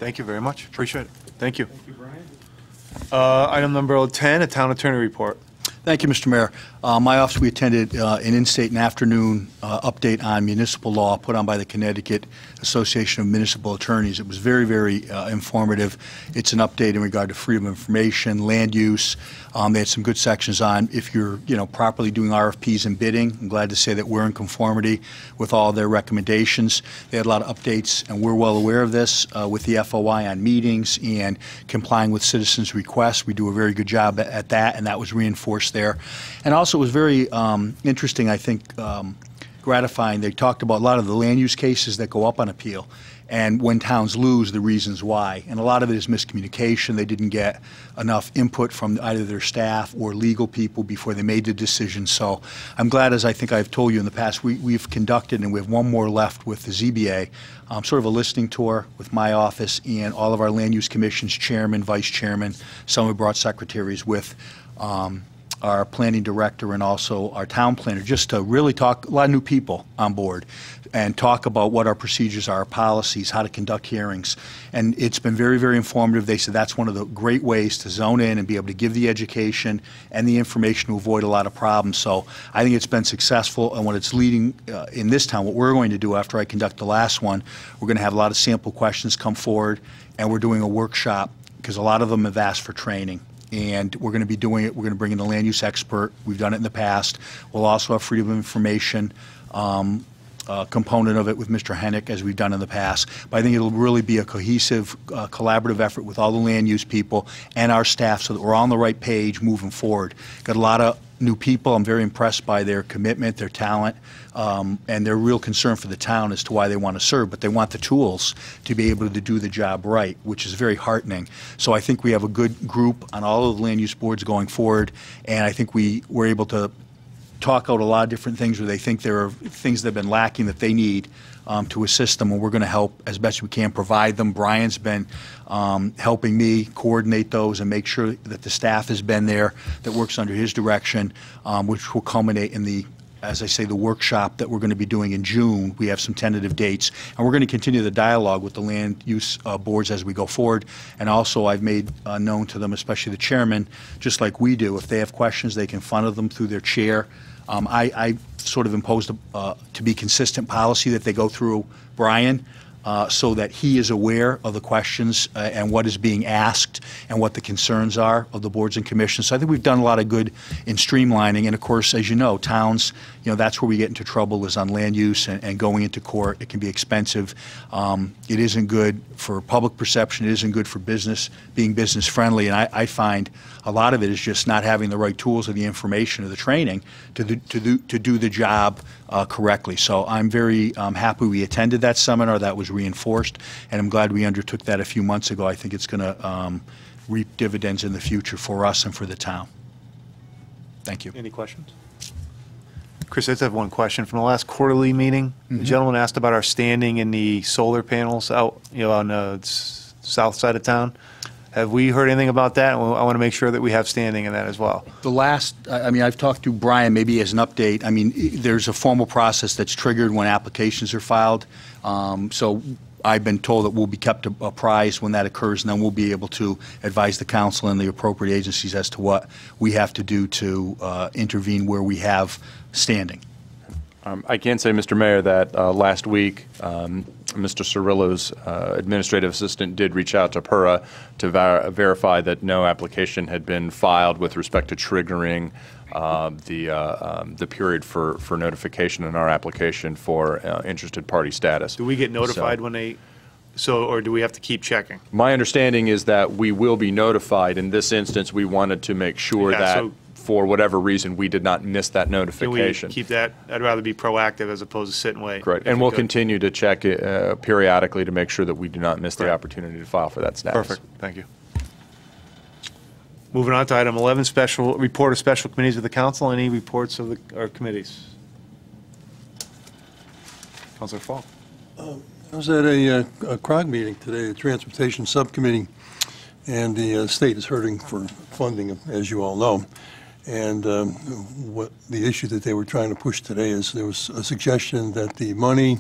Thank you very much. Appreciate it. Thank you. Thank you, Brian. Item number 10, a town attorney report. Thank you, Mr. Mayor. Uh, My office, we attended uh, an in-state and afternoon uh, update on municipal law put on by the Connecticut Association of Municipal Attorneys. It was very, very uh, informative. It's an update in regard to freedom of information, land use. Um, They had some good sections on if you're, you know, properly doing RFPs and bidding. I'm glad to say that we're in conformity with all their recommendations. They had a lot of updates, and we're well aware of this uh, with the FOI on meetings and complying with citizens' requests. We do a very good job at- at that, and that was reinforced there. And also, it was very um, interesting, I think, um, gratifying. They talked about a lot of the land use cases that go up on appeal, and when towns lose, the reasons why. And a lot of it is miscommunication. They didn't get enough input from either their staff or legal people before they made the decision. So I'm glad, as I think I've told you in the past, we, we've conducted, and we have one more left with the ZBA, um, sort of a listening tour with my office and all of our land use commissions, chairman, vice chairman. Some have brought secretaries with. Um, our planning director and also our town planner, just to really talk, a lot of new people on board, and talk about what our procedures are, our policies, how to conduct hearings. And it's been very, very informative. They said that's one of the great ways to zone in and be able to give the education and the information to avoid a lot of problems. So I think it's been successful, and what it's leading uh, in this town, what we're going to do after I conduct the last one, we're going to have a lot of sample questions come forward, and we're doing a workshop because a lot of them have asked for training and we're going to be doing it. We're going to bring in a land use expert. We've done it in the past. We'll also have freedom of information um, uh, component of it with Mr. Hennick, as we've done in the past. But I think it'll really be a cohesive, uh, collaborative effort with all the land use people and our staff so that we're on the right page moving forward. Got a lot of new people. I'm very impressed by their commitment, their talent, um, and their real concern for the town as to why they want to serve. But they want the tools to be able to do the job right, which is very heartening. So I think we have a good group on all of the land use boards going forward, and I think we were able to talk out a lot of different things where they think there are things that have been lacking that they need um, to assist them, and we're going to help as best we can provide them. Brian's been um, helping me coordinate those and make sure that the staff has been there that works under his direction, um, which will culminate in the as I say, the workshop that we're going to be doing in June. We have some tentative dates, and we're going to continue the dialogue with the land use uh, boards as we go forward. And also, I've made uh, known to them, especially the chairman, just like we do, if they have questions, they can funnel them through their chair. Um, I, I sort of imposed a, uh, to be consistent policy that they go through Brian. Uh, so that he is aware of the questions uh, and what is being asked and what the concerns are of the boards and commissions. So I think we've done a lot of good in streamlining. And of course, as you know, towns, you know, that's where we get into trouble is on land use and, and going into court. It can be expensive. Um, it isn't good for public perception. It isn't good for business, being business friendly. And I, I find a lot of it is just not having the right tools or the information or the training to do, to do, to do the job uh, correctly. So I'm very um, happy we attended that seminar. That was reinforced, and I'm glad we undertook that a few months ago. I think it's going to um, reap dividends in the future for us and for the town. Thank you. Any questions? Chris, I just have one question. From the last quarterly meeting, the Mhm. gentleman asked about our standing in the solar panels out, you know, on the s- south side of town. Have we heard anything about that? I want to make sure that we have standing in that as well. The last, I I mean, I've talked to Brian, maybe as an update. I mean, there's a formal process that's triggered when applications are filed. Um, So I've been told that we'll be kept apprised when that occurs, and then we'll be able to advise the council and the appropriate agencies as to what we have to do to uh, intervene where we have standing. Um, I can say, Mr. Mayor, that uh, last week, um, Mr. Cirillo's uh, administrative assistant did reach out to PURA to ver- verify that no application had been filed with respect to triggering uh, the, uh, um, the period for, for notification in our application for uh, interested party status. Do we get So- notified when they, so, or do we have to keep checking? My understanding is that we will be notified. In this instance, we wanted to make sure Yeah, that, so- for whatever reason, we did not miss that notification. keep that? I'd rather be proactive as opposed to sit and wait. Correct. And we we'll could. continue to check it uh, periodically to make sure that we do not miss the opportunity to file for that status. Perfect, thank you. Moving on to item 11, special, report of special committees of the council. Any reports of the, our committees? Counselor Falk. I was at a, uh, a CROG meeting today, the Transportation Subcommittee, and the uh, state is hurting for funding, as you all know. And um, what, the issue that they were trying to push today is there was a suggestion that the money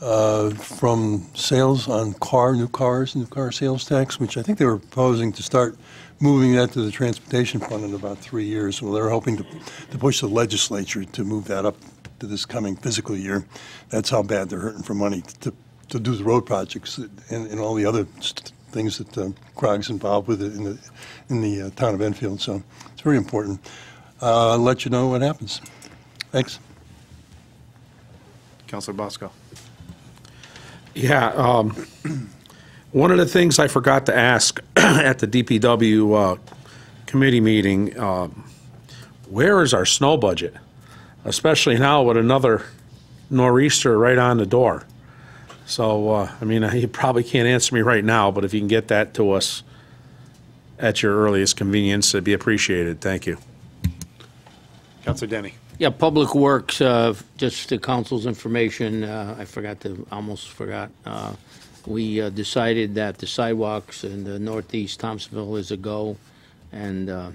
uh, from sales on car, new cars, new car sales tax, which I think they were proposing to start moving that to the transportation fund in about three years. Well, they're hoping to, to push the legislature to move that up to this coming fiscal year. That's how bad they're hurting for money to, to do the road projects and, and all the other st- things that uh, CROG's involved with in the, in the uh, town of Enfield. So it's very important. Uh, I'll let you know what happens. Thanks. Councilor Bosco. Yeah, um, one of the things I forgot to ask at the DPW uh, committee meeting, um, where is our snow budget? Especially now with another nor'easter right on the door. So, uh, I mean, you probably can't answer me right now, but if you can get that to us at your earliest convenience, it'd be appreciated. Thank you. Counselor Denny. Yeah, Public Works, uh, just the council's information, uh, I forgot to, almost forgot. We uh, decided that the sidewalks in the northeast Thompsonville is a go, and uh,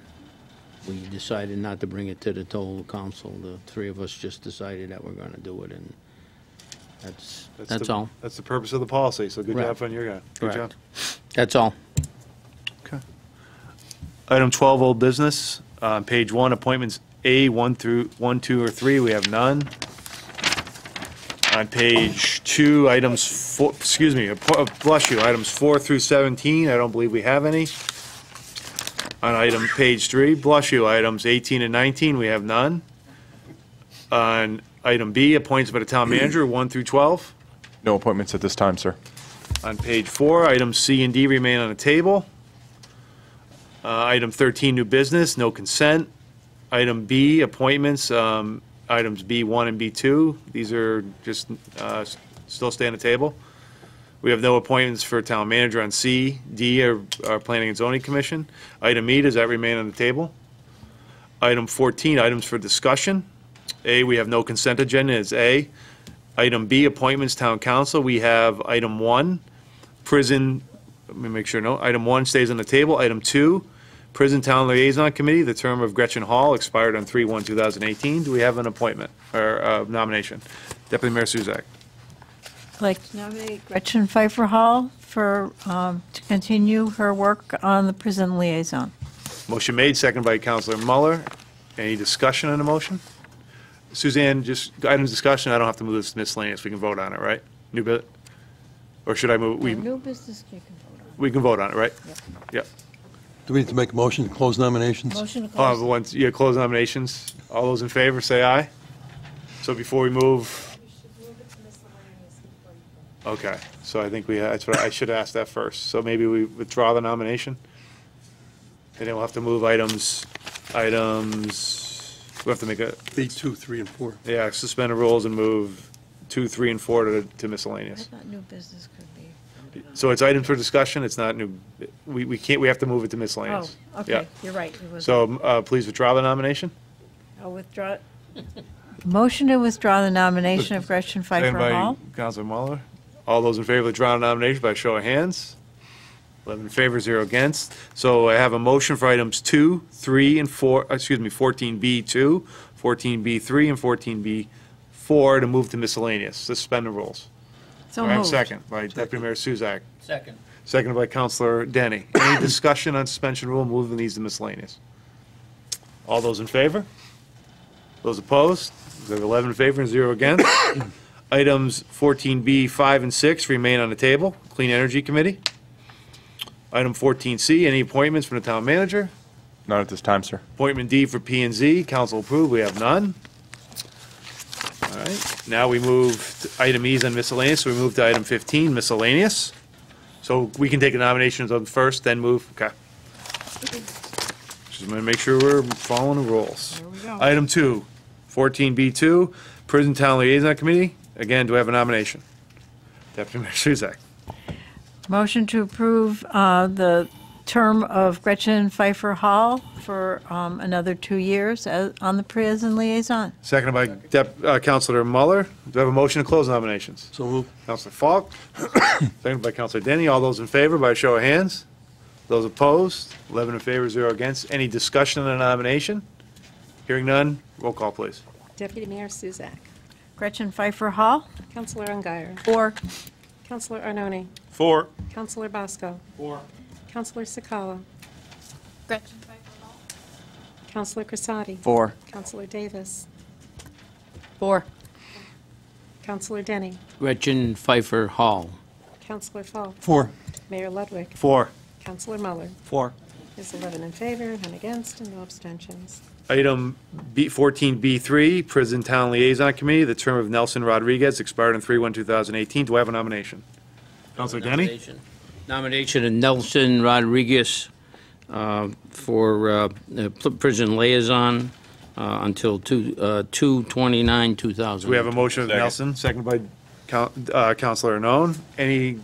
we decided not to bring it to the total council. The three of us just decided that we're going to do it, and that's, that's the- all. That's the purpose of the policy, so good Correct. job on your guy. Good job. That's all. Okay. Item 12, old business, uh, page one, appointments A, 1 through, 1, 2, or 3, we have none. On page two, items, four- excuse me, appo- uh, bless you, items 4 through 17, I don't believe we have any. On item, page three, bless you, items 18 and 19, we have none. On item B, appointments by the town manager, 1 through 12. No appointments at this time, sir. On page four, items C and D remain on the table. Uh, Item 13, new business, no consent. Item B, appointments, um, items B1 and B2, these are just, uh, still stay on the table. We have no appointments for town manager on C. D are are Planning and Zoning Commission. Item E, does that remain on the table? Item 14, items for discussion. A, we have no consent agenda, is A. Item B, appointments, town council, we have item one, prison, let me make sure, no, item one stays on the table. Item two, prison town liaison committee, the term of Gretchen Hall expired on 3/1/2018. Do we have an appointment or uh, nomination? Deputy Mayor Suzak. I'd like to nominate Gretchen Pfeiffer Hall for, um, to continue her work on the prison liaison. Motion made, second by Councilor Muller. Any discussion on the motion? Suzanne, just items discussion, I don't have to move this to miscellaneous, we can vote on it, right? New bit? Or should I move, we, New business, you can vote on. we can vote on it, right? Yep. Do we need to make a motion to close nominations? Motion to Uh, close. once, yeah, close nominations. All those in favor, say aye. So before we move. Okay, so I think we, that's what, I should ask that first. So maybe we withdraw the nomination? And then we'll have to move items, items, we have to make a, B two, three, and four. yeah, suspend the rules and move two, three, and four to, to I miscellaneous. thought new business could be. So it's items for discussion, it's not new, we, we can't, we have to move it to miscellaneous. Oh, Yeah. okay, you're right. it was- So, uh, please withdraw the nomination? I'll withdraw it. Motion to withdraw the nomination of Gretchen Pfeiffer Second by Hall. Counselor Muller. All those in favor of withdrawing the nomination by show of hands? 11 in favor, zero against. So I have a motion for items 2, 3, and 4, excuse me, 14B2, 14B3, and 14B4 to move to miscellaneous, suspend the rules. So Do I have a moved. second by Deputy Mayor Suzak. Second. Seconded by Counselor Denny. Any discussion on suspension rule, moving these to miscellaneous? All those in favor? Those opposed? We have 11 in favor and zero against. Items 14B, 5, and 6 remain on the table. Clean Energy Committee. Item 14C, any appointments from the town manager? Not at this time, sir. Appointment D for P and Z, council approved, we have none. Right, now we move, to item E's on miscellaneous, so we move to item 15, miscellaneous. So we can take the nominations on first, then move, okay. Just want to make sure we're following the rules. Item two, 14B2, Prison Town Liaison Committee. Again, do I have a nomination? Deputy Mayor Suzak. Motion to approve uh, the term of Gretchen Pfeiffer Hall for um, another two years as- on the prison liaison. Seconded by Dep- uh, Counselor Muller. Do I have a motion to close nominations? So moved. Counselor Falk, seconded by Counselor Denny. All those in favor by a show of hands? Those opposed? 11 in favor, zero against. Any discussion on the nomination? Hearing none, roll call, please. Deputy Mayor Suzak. Gretchen Pfeiffer Hall. Counselor Unghire. For. Counselor Arnone. For. Counselor Bosco. For. Counselor Cekala. Gretchen Counselor Cressotti. For. Counselor Davis. For. Counselor Denny. Gretchen Pfeiffer Hall. Counselor Falk. For. Mayor Ludwig. For. Counselor Muller. For. There's 11 in favor, none against, and no abstentions. Item B, 14B3, Prison Town Liaison Committee. The term of Nelson Rodriguez expired on 3/1/2018. Do I have a nomination? Counselor Denny? Nomination- Nomination of Nelson Rodriguez uh, for uh, uh, prison liaison. uh, until two, uh, 2/29/2000. So we have a motion of Nelson, seconded by Coun- uh, Counselor Arnone. Any,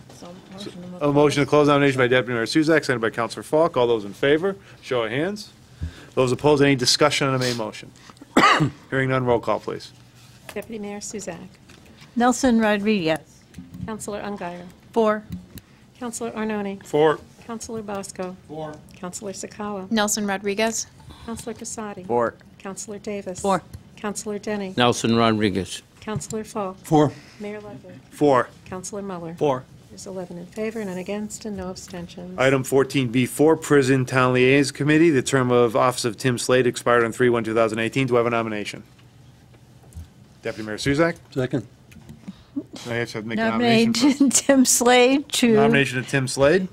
a motion to close nomination by Deputy Mayor Suzak, seconded by Counselor Falk. All those in favor, show of hands. Those opposed, any discussion on the main motion? Hearing none, roll call, please. Deputy Mayor Suzak. Nelson Rodriguez. Counselor Unghire. For. Counselor Arnone. For. Counselor Bosco. For. Counselor Cekala. Nelson Rodriguez. Counselor Cressotti. For. Counselor Davis. For. Counselor Denny. Nelson Rodriguez. Counselor Falk. For. Mayor Ludwig. For. Counselor Muller. For. There's 11 in favor, none against, and no abstentions. Item 14B4, Prison Town Liaison Committee. The term of office of Tim Slade expired on 3/1/2018. Do I have a nomination? Deputy Mayor Suzak? Second. I have to make a nomination Nominate. Tim Slade to, Nomination of Tim Slade,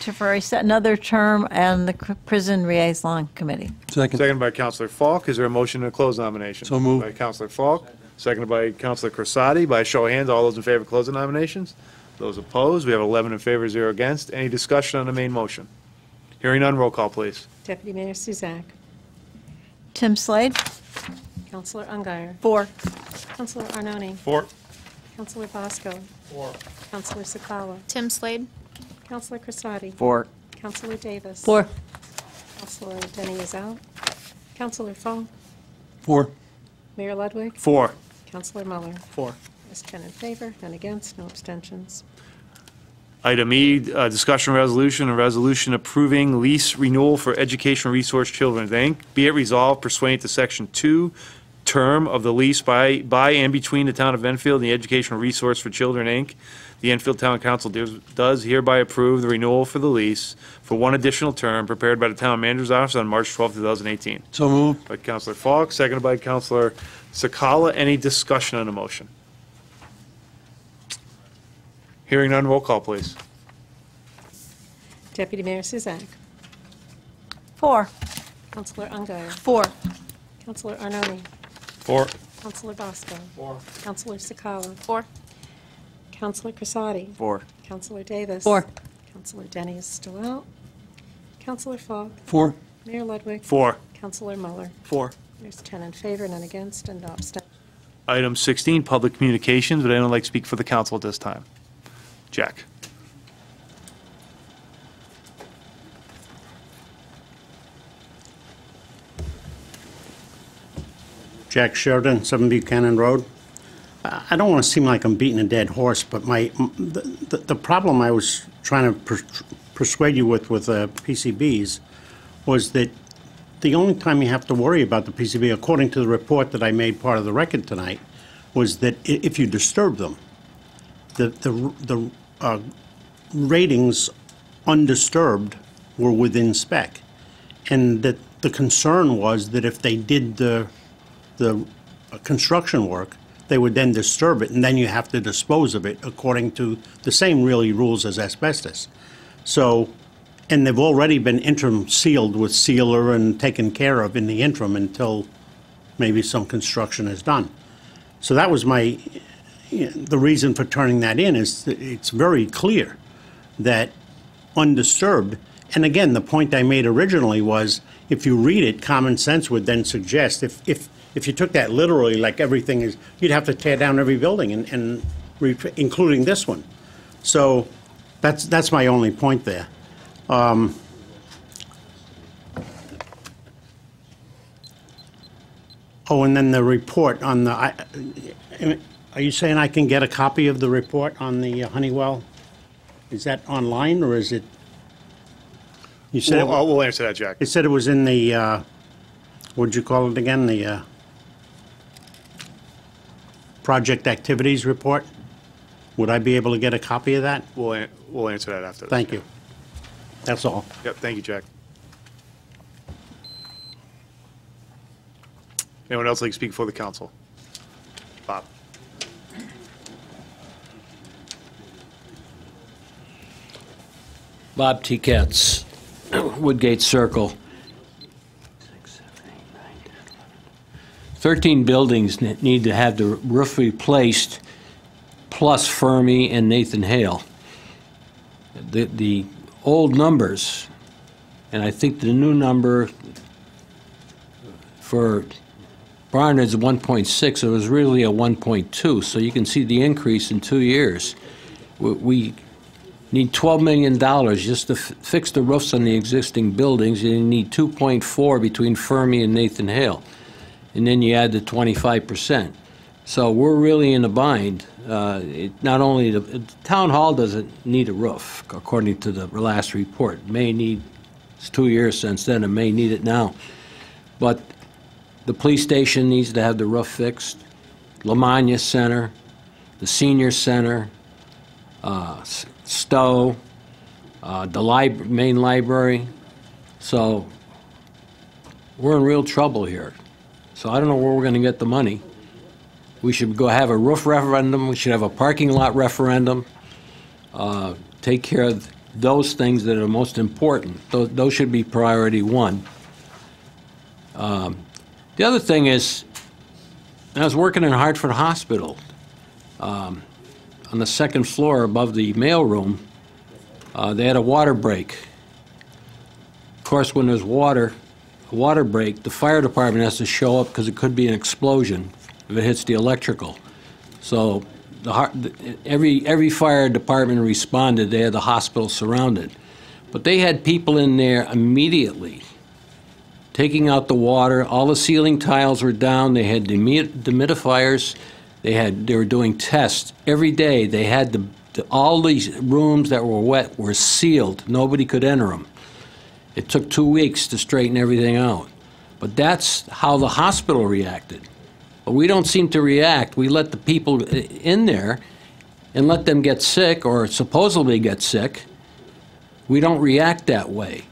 to for a se- another term on the cr- Prison Liaison Committee. Second. seconded by Counselor Falk. Is there a motion to close nomination? So moved. By Counselor Falk, seconded by Counselor Cressotti. By show of hands, all those in favor of closing nominations? Those opposed? We have 11 in favor, zero against. Any discussion on the main motion? Hearing none, roll call, please. Deputy Mayor Suzak. Tim Slade? Counselor Unghire. For. Counselor Arnone. For. Counselor Bosco. For. Counselor Cekala. Tim Slade. Counselor Cressotti. For. Counselor Davis. For. Counselor Denny is out. Counselor Falk. For. Mayor Ludwig. For. Counselor Muller. For. There's 10 in favor, none against, no abstentions. Item E, uh, discussion resolution, a resolution approving lease renewal for Education Resource Children, Inc. Be it resolved pursuant to Section 2, term of the lease by, by and between the town of Enfield and the Educational Resource for Children, Inc. The Enfield Town Council does- does hereby approve the renewal for the lease for one additional term prepared by the Town Manager's Office on March 12, 2018. So moved. By Counselor Falk, seconded by Counselor Cekala. Any discussion on the motion? Hearing none, roll call, please. Deputy Mayor Suzak. For. Counselor Unghire. For. Counselor Arnone. For. Counselor Bosco. For. Counselor Cekala. For. Counselor Cressotti. For. Counselor Davis. For. Counselor Denny is still out. Counselor Falk. For. Mayor Ludwig. For. Counselor Muller. For. There's 10 in favor, none against, and no abstentions. Item 16, public communications. Would anyone like to speak for the council at this time? Jack? Jack Sheridan, 7 Buchanan Road. I don't want to seem like I'm beating a dead horse, but my, the, the- the problem I was trying to per- persuade you with, with uh, PCBs was that the only time you have to worry about the PCB, according to the report that I made part of the record tonight, was that if you disturb them, the, the, the uh, ratings undisturbed were within spec. And that the concern was that if they did the, the uh, construction work, they would then disturb it, and then you have to dispose of it according to the same really rules as asbestos. So, and they've already been interim sealed with sealer and taken care of in the interim until maybe some construction is done. So that was my, the reason for turning that in is that it's very clear that undisturbed, and again, the point I made originally was, if you read it, common sense would then suggest, if, if, if you took that literally, like everything is, you'd have to tear down every building and, and, including this one. So, that's, that's my only point there. Um, Oh, and then the report on the, I- are you saying I can get a copy of the report on the Honeywell? Is that online, or is it? You said, We'll, uh, we'll answer that, Jack. it said it was in the, uh, what'd you call it again, the uh, project activities report? Would I be able to get a copy of that? We'll, an- we'll answer that after. this. Thank you. That's all. Yep, thank you, Jack. Anyone else like to speak for the council? Bob? Bob T. Katz, Woodgate Circle. 13 buildings need to have the roof replaced, plus Fermi and Nathan Hale. The, the old numbers, and I think the new number for Barnard's 1.6, it was really a 1.2, so you can see the increase in two years. We- We need $12 million just to fix the roofs on the existing buildings, and you need 2.4 between Fermi and Nathan Hale. And then you add the 25%. So we're really in a bind. Uh, it- Not only, the the town hall doesn't need a roof, according to the last report. It May need, it's two years since then, it may need it now. But the police station needs to have the roof fixed, Lamagna Center, the senior center, uh, Stowe, uh, the lib, main library. So we're in real trouble here. So I don't know where we're gonna get the money. We should go have a roof referendum, we should have a parking lot referendum, uh, take care of those things that are most important. Those, those should be priority one. Um, The other thing is, I was working in Hartford Hospital, um, on the second floor above the mailroom, uh, they had a water break. Of course, when there's water, a water break, the fire department has to show up because it could be an explosion if it hits the electrical. So the, every, every fire department responded, they had the hospital surrounded. But they had people in there immediately, taking out the water, all the ceiling tiles were down, they had dehumidifiers, they had, they were doing tests every day. They had the, the- all these rooms that were wet were sealed, nobody could enter them. It took two weeks to straighten everything out. But that's how the hospital reacted. But we don't seem to react. We let the people uh, in there and let them get sick or supposedly get sick. We don't react that way.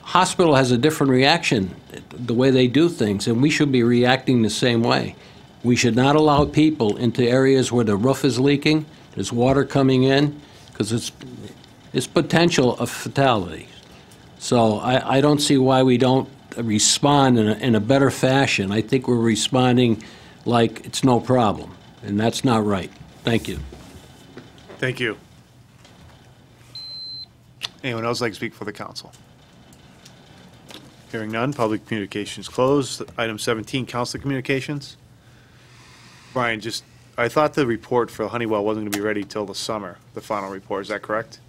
Hospital has a different reaction, the way they do things, and we should be reacting the same way. We should not allow people into areas where the roof is leaking, there's water coming in, because it's, it's potential of fatality. So I, I don't see why we don't respond in a, in a better fashion. I think we're responding like it's no problem, and that's not right. Thank you. Thank you. Anyone else like to speak for the council? Hearing none, public communications closed. Item 17, council communications. Brian, just, I thought the report for Honeywell wasn't going to be ready till the summer, the final report, is that correct?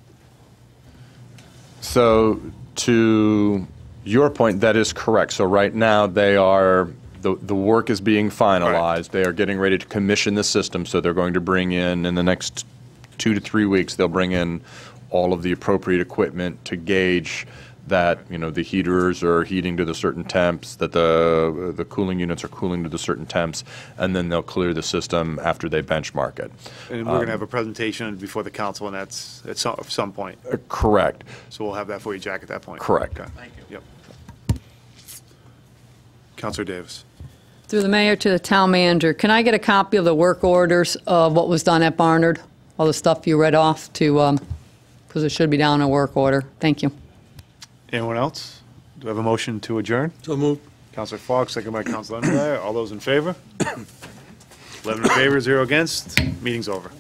So to your point, that is correct. So right now, they are, the, the work is being finalized. They are getting ready to commission the system, so they're going to bring in, in the next two to three weeks, they'll bring in all of the appropriate equipment to gauge that, you know, the heaters are heating to the certain temps, that the, the cooling units are cooling to the certain temps, and then they'll clear the system after they benchmark it. And we're going Um, to have a presentation before the council, and that's at some, some point. Uh, Correct. So we'll have that for you, Jack, at that point. Correct. Okay. Thank you. Yep. Counselor Davis. Through the mayor to the town manager, can I get a copy of the work orders of what was done at Barnard? All the stuff you read off to, because it should be down in a work order. Thank you. Anyone else? Do we have a motion to adjourn? So moved. Counselor Fox, second by Counselor Underwood. All those in favor? 11 in favor, zero against. Meeting's over.